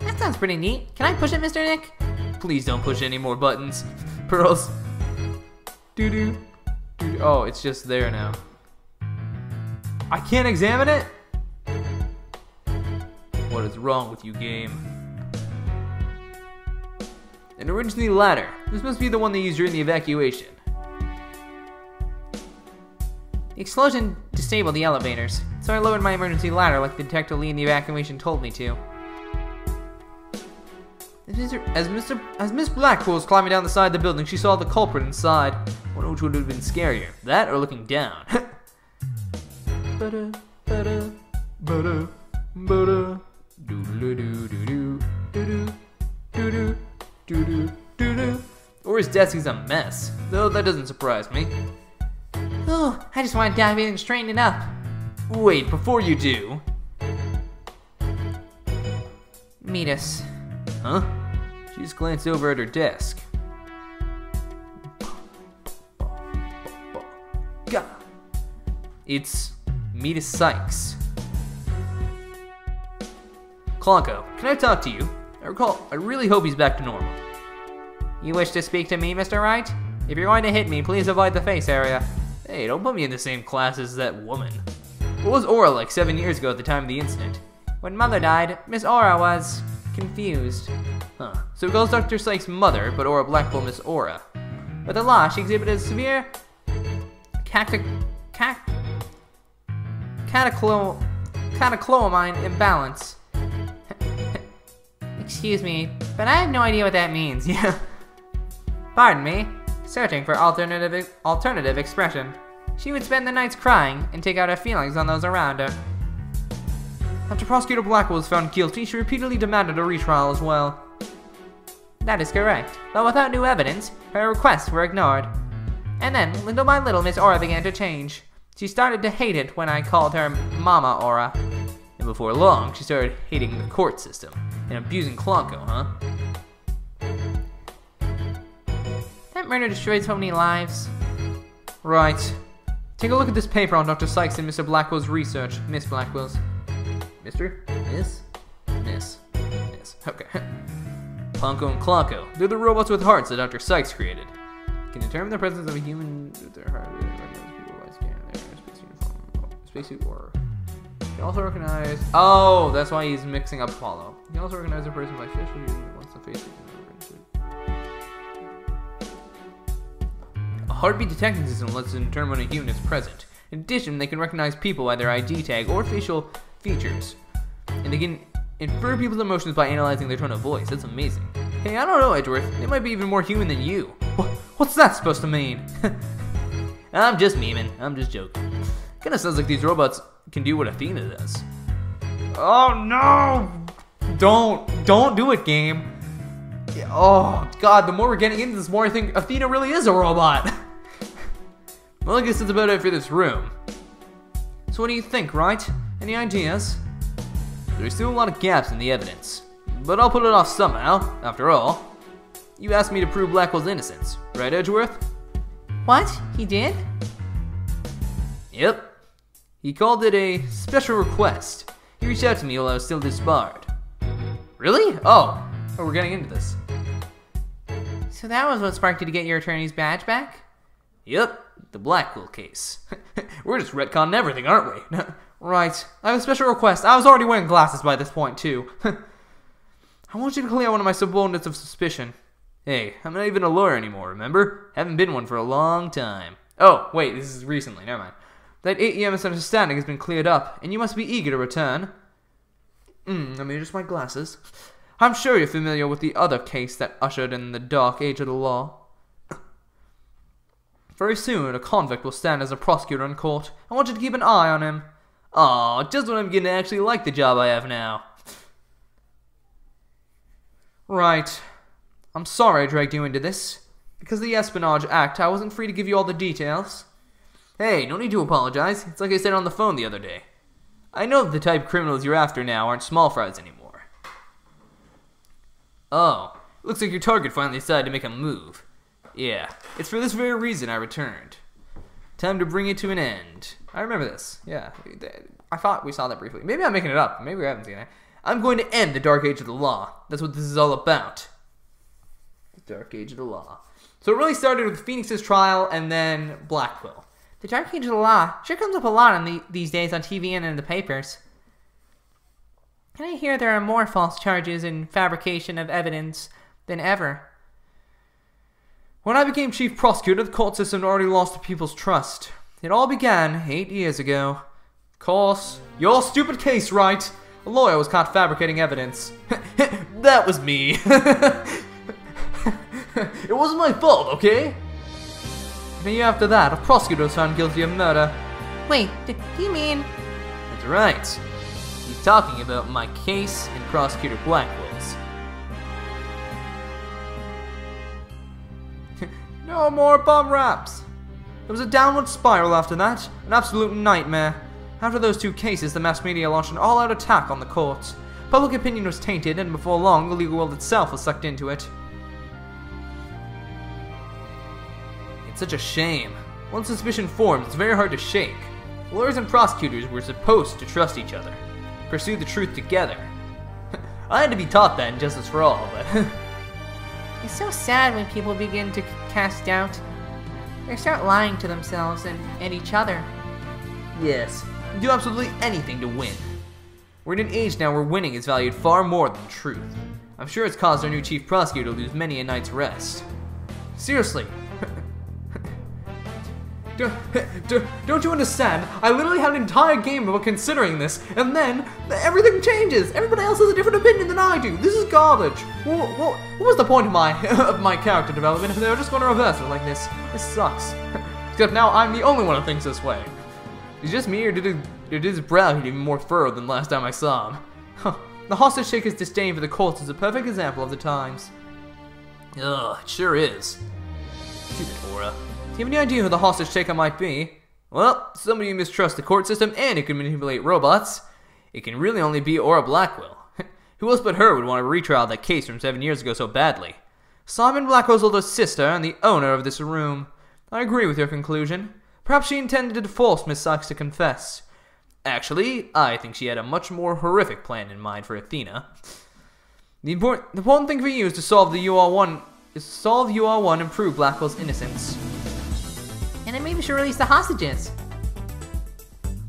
That sounds pretty neat. Can I push it, Mr. Nick? Please don't push any more buttons. *laughs* Pearls. Doo doo. Doo-doo. Oh, it's just there now. I can't examine it? What is wrong with you, game? An originally ladder. This must be the one they used during the evacuation. The explosion disabled the elevators, so I lowered my emergency ladder like the detective Lee in the evacuation told me to. As Mr. As Miss Blackquill was climbing down the side of the building, she saw the culprit inside. I Wonder which would have been scarier, that or looking down. *laughs* Or his desk is a mess, though that doesn't surprise me. Ooh, I just want to dive in and straighten it up. Wait, before you do, Meet us. huh? She just glanced over at her desk. Gah. It's Metis Cykes. Clonco, can I talk to you? I recall, I really hope he's back to normal. You wish to speak to me, Mr. Wright? If you're going to hit me, please avoid the face area. Hey, don't put me in the same class as that woman. What was Aura like seven years ago at the time of the incident? When Mother died, Miss Aura was confused. Huh. So it calls Dr. Cykes mother, but Aura Blackquill Miss Aura. With the law, she exhibited severe cacti- cac- cataclo- catecholamine imbalance. *laughs* Excuse me, but I have no idea what that means. *laughs* Yeah. Pardon me. Searching for alternative alternative expression. She would spend the nights crying and take out her feelings on those around her. After Prosecutor Blackwell was found guilty, she repeatedly demanded a retrial as well. That is correct, but without new evidence, her requests were ignored. And then, little by little, Miss Aura began to change. She started to hate it when I called her Mama Aura. And before long, she started hating the court system and abusing Clonco, huh? Murder destroyed so many lives. Right. Take a look at this paper on Dr. Cykes and Mr. Blackquill's research. Miss Blackquill's. Mister? Miss? Miss. Miss. Okay. *laughs* Ponco and Clonco. They're the robots with hearts that Dr. Cykes created. Can determine the presence of a human with their heart. Spacesuit or. Can also recognize. Oh, that's why he's mixing up Apollo. He can also recognize a person by facial once the face is heartbeat detection system lets them determine when a human is present. In addition, they can recognize people by their ID tag or facial features. And they can infer people's emotions by analyzing their tone of voice. That's amazing. Hey, I don't know, Edgeworth. They might be even more human than you. What's that supposed to mean? *laughs* I'm just memeing. I'm just joking. Kinda sounds like these robots can do what Athena does. Oh no! Don't, don't do it, game. Oh god, the more we're getting into this, the more I think Athena really is a robot. *laughs* well, I guess that's about it for this room. So what do you think, right? Any ideas? There's still a lot of gaps in the evidence, but I'll put it off somehow, after all. You asked me to prove Blackquill's innocence, right, Edgeworth? What? He did? Yep. He called it a special request. He reached out to me while I was still disbarred. Really? Oh. Oh, we're getting into this. So that was what sparked you to get your attorney's badge back? Yep, the Blackquill case. *laughs* we're just retconning everything, aren't we? *laughs* right. I have a special request. I was already wearing glasses by this point, too. *laughs* I want you to clear one of my subordinates of suspicion. Hey, I'm not even a lawyer anymore, remember? Haven't been one for a long time. Oh, wait, this is recently, never mind. That 8 misunderstanding has been cleared up, and you must be eager to return. Hmm, let me adjust my glasses. I'm sure you're familiar with the other case that ushered in the dark age of the law. Very soon, a convict will stand as a prosecutor in court. I want you to keep an eye on him. Aw, just when I'm getting to actually like the job I have now. Right. I'm sorry I dragged you into this. Because of the Espionage Act, I wasn't free to give you all the details. Hey, no need to apologize. It's like I said on the phone the other day. I know that the type of criminals you're after now aren't small fries anymore. Oh, looks like your target finally decided to make a move. Yeah, it's for this very reason I returned. Time to bring it to an end. I remember this. Yeah, I thought we saw that briefly. Maybe I'm making it up. Maybe we haven't seen it. I'm going to end the Dark Age of the Law. That's what this is all about. The Dark Age of the Law. So it really started with Phoenix's trial and then Blackquill. The Dark Age of the Law sure comes up a lot in the, these days on TV and in the papers. And I hear there are more false charges and fabrication of evidence than ever. When I became chief prosecutor, the court system already lost the people's trust. It all began eight years ago. Of course, your stupid case, right? A lawyer was caught fabricating evidence. *laughs* that was me. *laughs* it wasn't my fault, okay? And a year after that, a prosecutor was found guilty of murder. Wait, do you mean? That's right. He's talking about my case and Prosecutor Blackquill's. No more bum raps. There was a downward spiral after that, an absolute nightmare. After those two cases, the mass media launched an all-out attack on the courts. Public opinion was tainted, and before long, the legal world itself was sucked into it. It's such a shame. Once suspicion forms, it's very hard to shake. Lawyers and prosecutors were supposed to trust each other, pursue the truth together. *laughs* I had to be taught that in Justice for All, but. *laughs* it's so sad when people begin to cast doubt. They start lying to themselves and, and each other. Yes, do absolutely anything to win. We're in an age now where winning is valued far more than truth. I'm sure it's caused our new chief prosecutor to lose many a night's rest. Seriously. Don't, don't you understand? I literally had an entire game about considering this, and then everything changes. Everybody else has a different opinion than I do. This is garbage. What, what, what was the point of my *laughs* of my character development if they were just going to reverse it like this? This sucks. *laughs* Except now I'm the only one who thinks this way. Is just me, or did, did his brow get even more furrowed than last time I saw him? *laughs* Huh. The hostage taker's disdain for the courts is a perfect example of the times. Ugh, it sure is. Stupid Aura. You have any idea who the hostage taker might be? Well, somebody who mistrusts the court system and who can manipulate robots. It can really only be Aura Blackquill. *laughs* who else but her would want to retrial that case from seven years ago so badly? Simon Blackquill's older sister and the owner of this room. I agree with your conclusion. Perhaps she intended to force Miss Cykes to confess. Actually, I think she had a much more horrific plan in mind for Athena. The important, the important thing for you is to solve the UR1 is to solve UR1 and prove Blackquill's innocence. And then maybe we should release the hostages.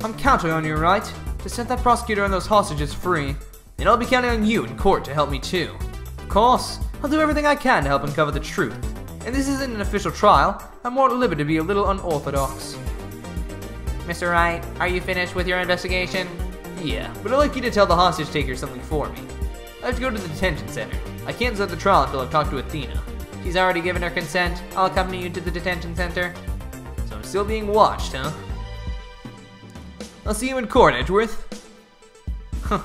I'm counting on you, right? To set that prosecutor and those hostages free. And I'll be counting on you in court to help me too. Of course, I'll do everything I can to help uncover the truth. And this isn't an official trial. I'm more at liberty to be a little unorthodox. Mr. Wright, are you finished with your investigation? Yeah, but I'd like you to tell the hostage taker something for me. I have to go to the detention center. I can't start the trial until I've talked to Athena. She's already given her consent. I'll accompany you to the detention center. Still being watched, huh? I'll see you in court, Edgeworth. Huh.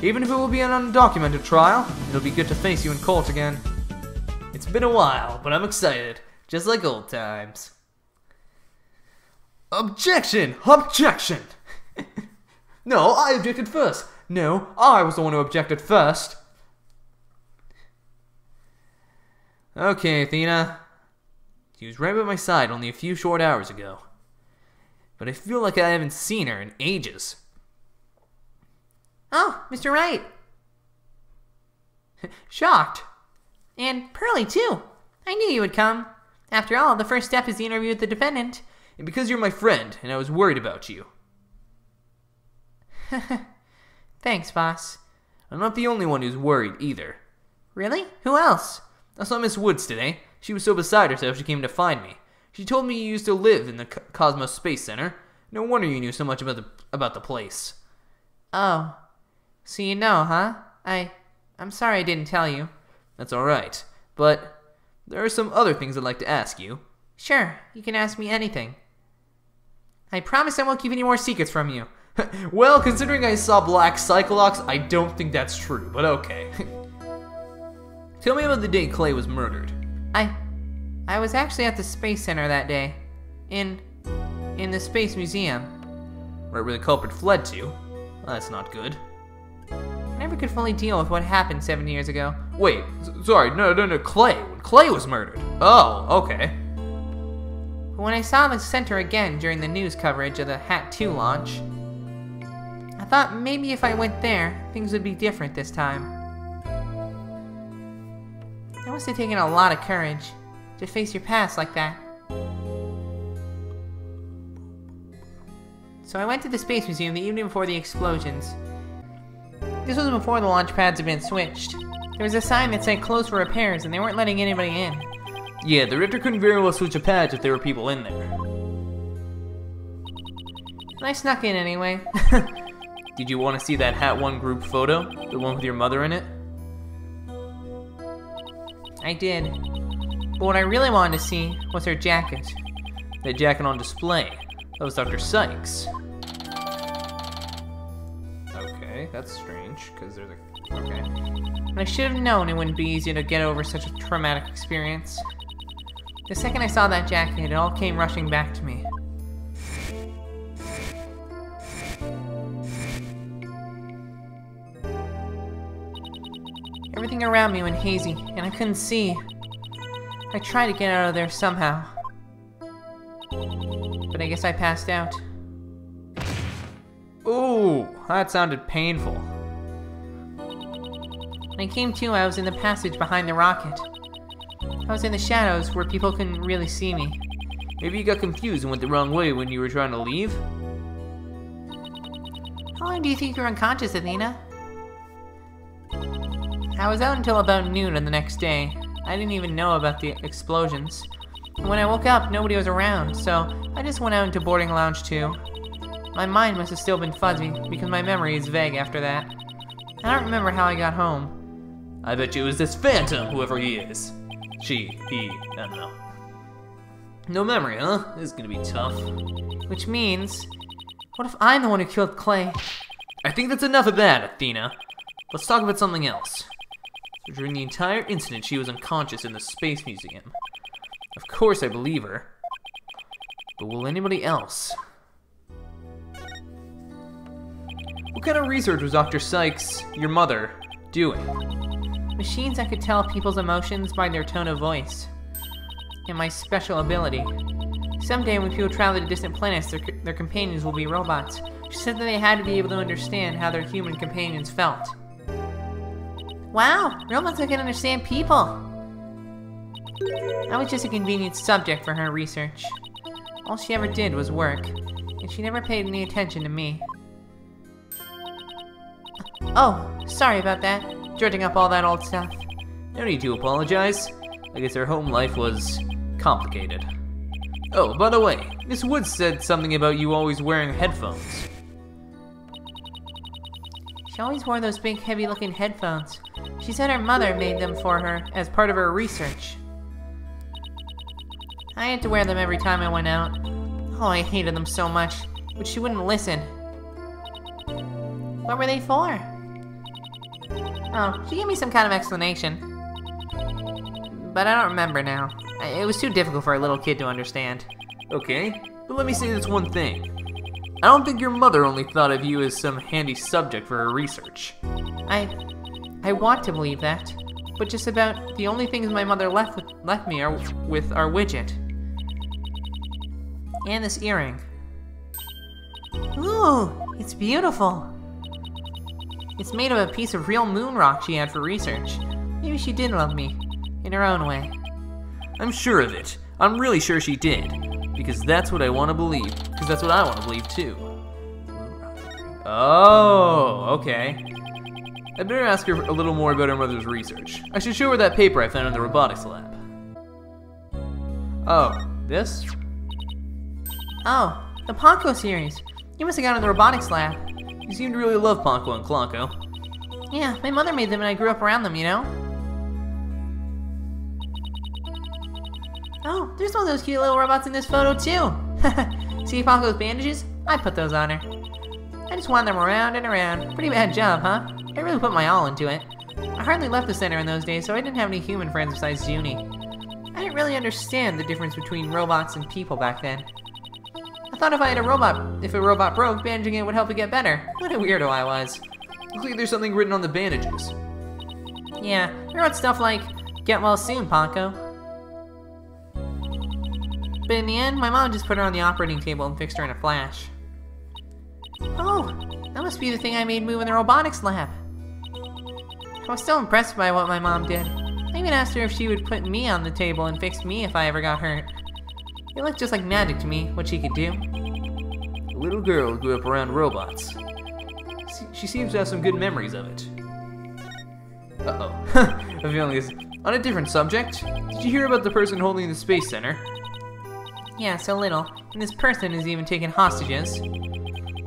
Even if it will be an undocumented trial, it'll be good to face you in court again. It's been a while, but I'm excited, just like old times. Objection! Objection! *laughs* no, I objected first. No, I was the one who objected first. Okay, Athena. She was right by my side only a few short hours ago. But I feel like I haven't seen her in ages. Oh, Mr. Wright. *laughs* Shocked. And Pearlie, too. I knew you would come. After all, the first step is the interview with the defendant. And because you're my friend, and I was worried about you. *laughs* Thanks, boss. I'm not the only one who's worried either. Really? Who else? I saw Miss Woods today. She was so beside herself she came to find me. She told me you used to live in the Co- Cosmos Space Center. No wonder you knew so much about the about the place. Oh. So you know, huh? I. I'm sorry I didn't tell you. That's all right. But there are some other things I'd like to ask you. Sure, you can ask me anything. I promise I won't keep any more secrets from you. *laughs* well, considering I saw Black Psyche-Locks, I don't think that's true, but okay. *laughs* Tell me about the day Clay was murdered. I. I was actually at the Space Center that day. In. in the Space Museum. Right where the culprit fled to. Well, that's not good. I never could fully deal with what happened seven years ago. Wait, sorry, no, no, no, Clay. When Clay was murdered. Oh, okay. But when I saw the center again during the news coverage of the HAT-2 launch, I thought maybe if I went there, things would be different this time. It must have taken a lot of courage to face your past like that. So I went to the Space Museum the evening before the explosions. This was before the launch pads had been switched. There was a sign that said closed for repairs and they weren't letting anybody in. Yeah, the Richter couldn't very well switch a patch if there were people in there. And I snuck in anyway. *laughs* Did you want to see that HAT-1 group photo? The one with your mother in it? I did. But what I really wanted to see was her jacket. That jacket on display. That was Dr. Cykes. Okay, that's strange, because there's a. Okay. And I should have known it wouldn't be easy to get over such a traumatic experience. The second I saw that jacket, it all came rushing back to me. Everything around me went hazy, and I couldn't see. I tried to get out of there somehow. But I guess I passed out. Ooh, that sounded painful. When I came to, I was in the passage behind the rocket. I was in the shadows where people couldn't really see me. Maybe you got confused and went the wrong way when you were trying to leave? How long do you think you're unconscious, Athena? I was out until about noon on the next day. I didn't even know about the explosions. When I woke up, nobody was around, so I just went out into boarding lounge 2. My mind must have still been fuzzy, because my memory is vague after that. I don't remember how I got home. I bet you it was this phantom, whoever he is. She, he, I don't know. No memory, huh? This is gonna be tough. Which means, what if I'm the one who killed Clay? I think that's enough of that, Athena. Let's talk about something else. During the entire incident, she was unconscious in the Space Museum. Of course, I believe her. But will anybody else? What kind of research was Dr. Cykes, your mother, doing? Machines that could tell people's emotions by their tone of voice. And my special ability. Someday, when people travel to distant planets, their, their companions will be robots. She said that they had to be able to understand how their human companions felt. Wow, robots that can understand people! I was just a convenient subject for her research. All she ever did was work, and she never paid any attention to me. Oh, sorry about that. Dredging up all that old stuff. No need to apologize. I guess her home life was complicated. Oh, by the way, Miss Woods said something about you always wearing headphones. She always wore those big, heavy looking headphones. She said her mother made them for her as part of her research. I had to wear them every time I went out. Oh, I hated them so much, but she wouldn't listen. What were they for? Oh, she gave me some kind of explanation. But I don't remember now. It was too difficult for a little kid to understand. Okay, but let me say this one thing. I don't think your mother only thought of you as some handy subject for her research. I I want to believe that, but just about the only things my mother left with, left me are with our widget. And this earring. Ooh, it's beautiful. It's made of a piece of real moon rock she had for research. Maybe she did love me, in her own way. I'm sure of it. I'm really sure she did. Because that's what I want to believe. Because that's what I want to believe too. Oh, okay. I'd better ask her a little more about her mother's research. I should show her that paper I found in the robotics lab. Oh, this? Oh, the Ponco series. You must have got in the robotics lab. You seem to really love Ponco and Clonco. Yeah, my mother made them and I grew up around them, you know? Oh, there's one of those cute little robots in this photo too. *laughs* See Ponco's bandages? I put those on her. I just wandered them around and around. Pretty bad job, huh? I really put my all into it. I hardly left the center in those days, so I didn't have any human friends besides Junie. I didn't really understand the difference between robots and people back then. I thought if I had a robot, if a robot broke, bandaging it would help it get better. What a weirdo I was. Looks like there's something written on the bandages. Yeah, I wrote stuff like, get well soon, Ponko. But in the end, my mom just put her on the operating table and fixed her in a flash. Oh, that must be the thing I made move in the robotics lab. I was so impressed by what my mom did. I even asked her if she would put me on the table and fix me if I ever got hurt. It looked just like magic to me, what she could do. The little girl grew up around robots. She seems to have some good memories of it. Uh-oh. *laughs* I'm. On a different subject, did you hear about the person holding the Space Center? Yeah, so little. And this person is even taking hostages.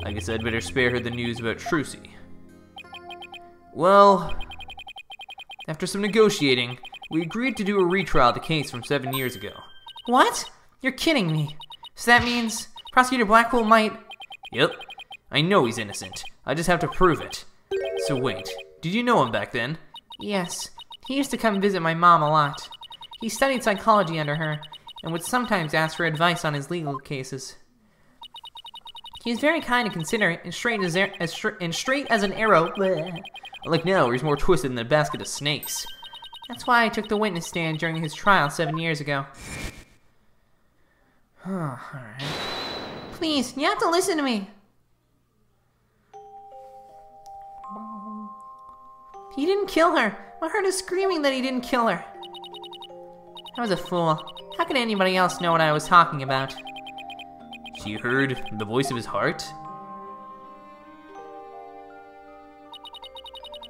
I guess I'd better spare her the news about Trucy. Well, after some negotiating, we agreed to do a retrial of the case from seven years ago. What? You're kidding me. So that means Prosecutor Blackquill might. Yep. I know he's innocent. I just have to prove it. So wait, did you know him back then? Yes. He used to come visit my mom a lot. He studied psychology under her, and would sometimes ask for advice on his legal cases. He is very kind and considerate, and straight as, as, and straight as an arrow. Bleh. Like now, he's more twisted than a basket of snakes. That's why I took the witness stand during his trial seven years ago. *sighs* Alright. Please, you have to listen to me. He didn't kill her. I heard her screaming that he didn't kill her. I was a fool. How could anybody else know what I was talking about? She heard the voice of his heart?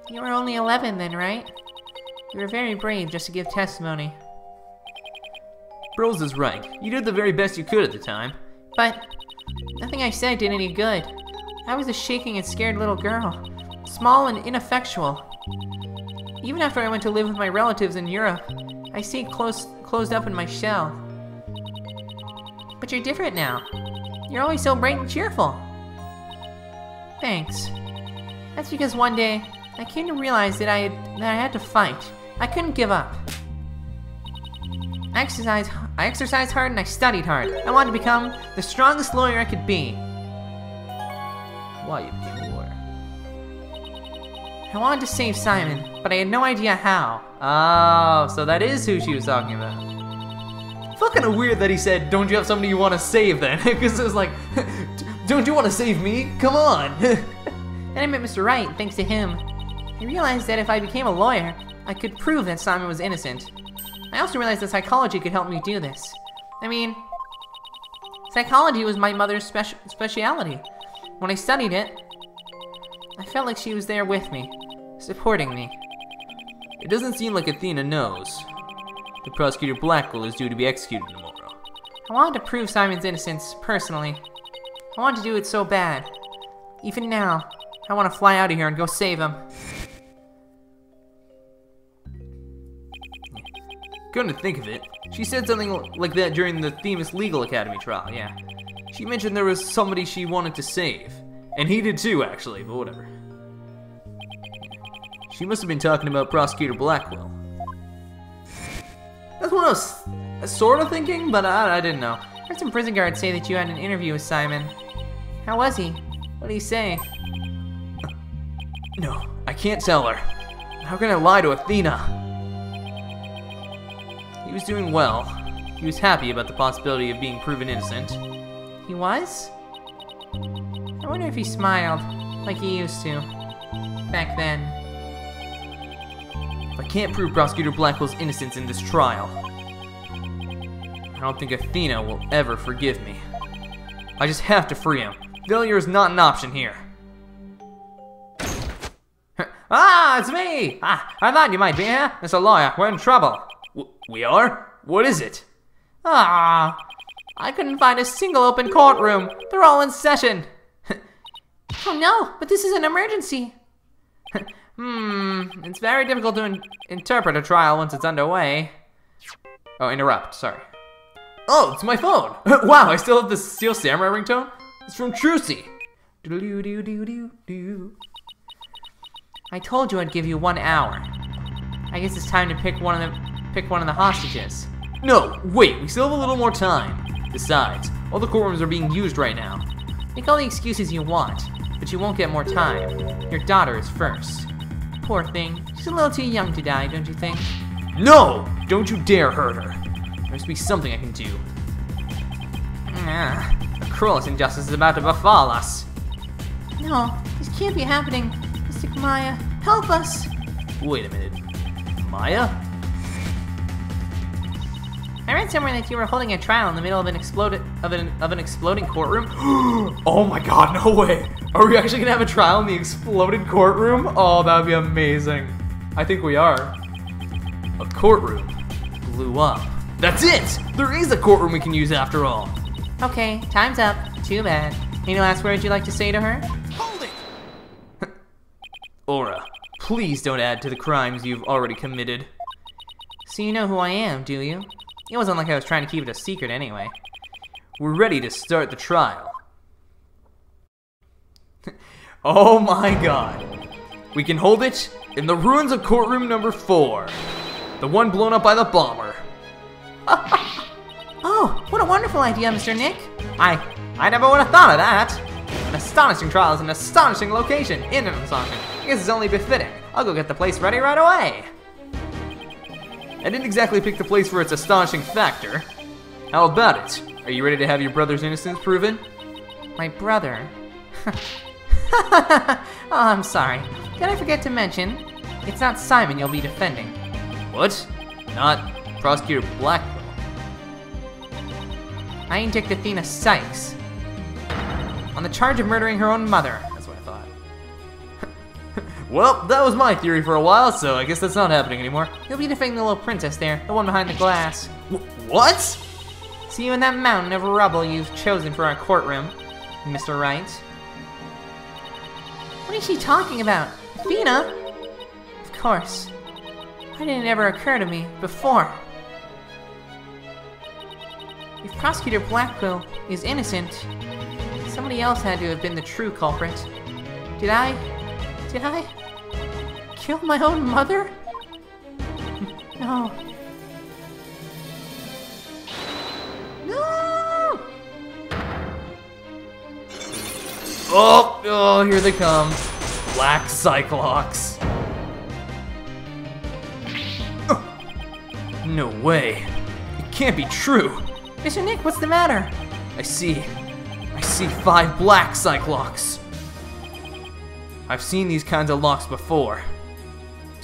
You were only 11 then, right? You were very brave just to give testimony. Bros is right. You did the very best you could at the time. But nothing I said did any good. I was a shaking and scared little girl, small and ineffectual. Even after I went to live with my relatives in Europe, I stayed close, closed up in my shell. But you're different now. You're always so bright and cheerful. Thanks. That's because one day I came to realize that I had, that I had to fight. I couldn't give up. I exercised, I exercised hard and I studied hard. I wanted to become the strongest lawyer I could be. Why you? I wanted to save Simon, but I had no idea how. Oh, so that is who she was talking about. Felt kind of weird that he said, "Don't you have somebody you want to save?" Then, *laughs* because it was like, *laughs* "Don't you want to save me? Come on!" *laughs* then I met Mr. Wright, thanks to him, I realized that if I became a lawyer, I could prove that Simon was innocent. I also realized that psychology could help me do this. I mean, psychology was my mother's speci- speciality. When I studied it, I felt like she was there with me, supporting me. it doesn't seem like Athena knows. The Prosecutor Blackquill is due to be executed tomorrow. I wanted to prove Simon's innocence, personally. I wanted to do it so bad. Even now, I want to fly out of here and go save him. Come to think of it, she said something like that during the Themis Legal Academy trial, yeah. She mentioned there was somebody she wanted to save. And he did too, actually, but whatever. She must have been talking about Prosecutor Blackquill. That's what I was sort of thinking, but I, I didn't know. I heard some prison guards say that you had an interview with Simon. How was he? What did he say? No, I can't tell her. How can I lie to Athena? He was doing well. He was happy about the possibility of being proven innocent. He was? I wonder if he smiled, like he used to. Back then. If I can't prove Prosecutor Blackquill's innocence in this trial, I don't think Athena will ever forgive me. I just have to free him. Failure is not an option here. *laughs* ah, it's me! Ah, I thought you might be here. Mr. Lawyer, we're in trouble. W we are? What is it? Ah, I couldn't find a single open courtroom. They're all in session. *laughs* oh no, but this is an emergency. *laughs* hmm, it's very difficult to in interpret a trial once it's underway. Oh, interrupt, sorry. Oh, it's my phone! *laughs* wow, I still have the Steel Samurai ringtone? It's from Trucy. I told you I'd give you one hour. I guess it's time to pick one of the pick one of the hostages. No, wait, we still have a little more time. Besides, all the courtrooms are being used right now. Make all the excuses you want, but you won't get more time. Your daughter is first. Poor thing. She's a little too young to die, don't you think? No! Don't you dare hurt her. There must be something I can do. Ah, a cruelest injustice is about to befall us. No, this can't be happening. Mystic Maya, help us! Wait a minute. Maya? I read somewhere that you were holding a trial in the middle of an exploded of an of an exploding courtroom. *gasps* oh my god, no way! Are we actually gonna have a trial in the exploded courtroom? Oh, that'd be amazing. I think we are. A courtroom blew up. That's it! There is a courtroom we can use after all. Okay, time's up. Too bad. Any last words you'd like to say to her? Hold it! *laughs* Aura, please don't add to the crimes you've already committed. So you know who I am, do you? It wasn't like I was trying to keep it a secret anyway. We're ready to start the trial. *laughs* oh my god. We can hold it in the ruins of courtroom number four. The one blown up by the bomber. *laughs* oh, what a wonderful idea, Mr. Nick. I I never would have thought of that. An astonishing trial is an astonishing location. In an astonishing. I guess it's only befitting. I'll go get the place ready right away. I didn't exactly pick the place for its astonishing factor. How about it? Are you ready to have your brother's innocence proven? My brother? *laughs* oh, I'm sorry. Did I forget to mention? It's not Simon you'll be defending. What? Not Prosecutor Blackquill? I indict Athena Cykes. On the charge of murdering her own mother. Well, that was my theory for a while, so I guess that's not happening anymore. You'll be defending the little princess there, the one behind the glass. W what? See you in that mountain of rubble you've chosen for our courtroom, Mr. Wright. What is she talking about? Athena? Of course. Why didn't it ever occur to me before? If Prosecutor Blackquill is innocent, somebody else had to have been the true culprit. Did I? Did I? Kill my own mother? No. No! Oh, oh, here they come. Black Psyche-Locks. No way. It can't be true. Mr. Nick, what's the matter? I see. I see five black Psyche-Locks. I've seen these kinds of locks before.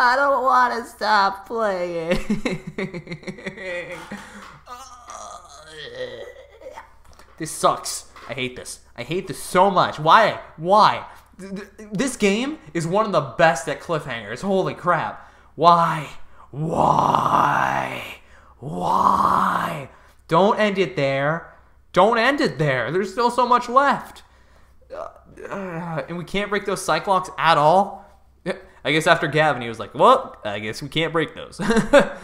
I don't want to stop playing. This sucks. I hate this. I hate this so much. Why? Why? Th- th- This game is one of the best at cliffhangers. Holy crap. Why? Why? Why? Don't end it there. Don't end it there. There's still so much left. Uh, uh, and we can't break those Psyche-Locks at all. I guess after Gavin, he was like, well, I guess we can't break those. *laughs* I,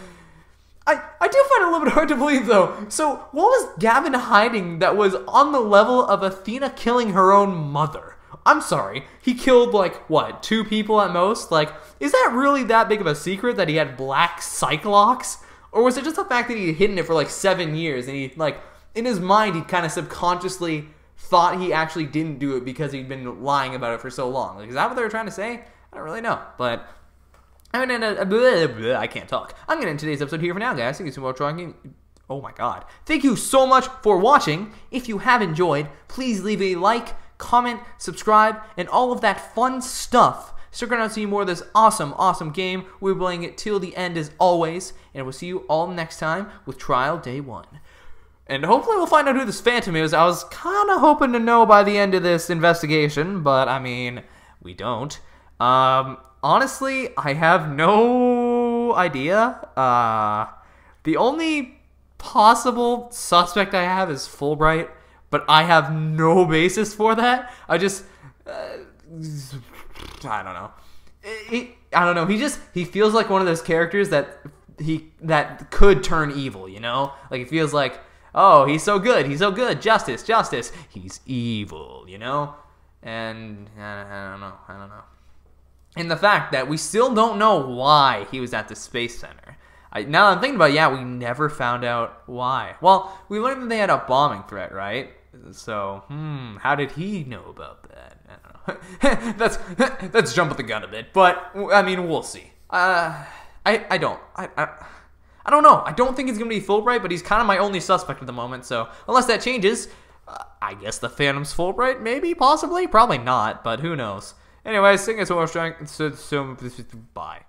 I do find it a little bit hard to believe though. So what was Gavin hiding that was on the level of Athena killing her own mother? I'm sorry. He killed like what, two people at most? Like, is that really that big of a secret that he had black Psyche-Locks? Or was it just the fact that he had hidden it for like seven years and he like in his mind he kind of subconsciously thought he actually didn't do it because he'd been lying about it for so long? Like, is that what they were trying to say? I don't really know. But I'm gonna blah, blah, I can't talk. I'm gonna end today's episode here for now, guys. Thank you so much for watching. Oh my god. Thank you so much for watching. If you have enjoyed, please leave a like, comment, subscribe, and all of that fun stuff. Stick around to see more of this awesome, awesome game. We're playing it till the end as always, and we'll see you all next time with Trial Day 1. And hopefully we'll find out who this Phantom is. I was kind of hoping to know by the end of this investigation, but I mean, we don't. Um, honestly, I have no idea. Uh, the only possible suspect I have is Fulbright, but I have no *laughs* basis for that. I just, uh, I don't know. He, I don't know. He just he feels like one of those characters that he that could turn evil. You know, like it feels like oh he's so good, he's so good, justice, justice. He's evil. You know, and I, I don't know. I don't know and the fact that we still don't know why he was at the space center. I, now I'm thinking about, it, yeah, we never found out why. Well, we learned that they had a bombing threat, right? So, hmm, how did he know about that? I don't know. *laughs* that's *laughs* that's the gun a bit, but I mean, we'll see. Uh, I I don't I. I I don't know. I don't think going to be Fulbright, but he's kind of my only suspect at the moment. So, unless that changes, uh, I guess the Phantom's Fulbright, maybe, possibly, probably not, but who knows. Anyways, thank you so much. So, so, bye.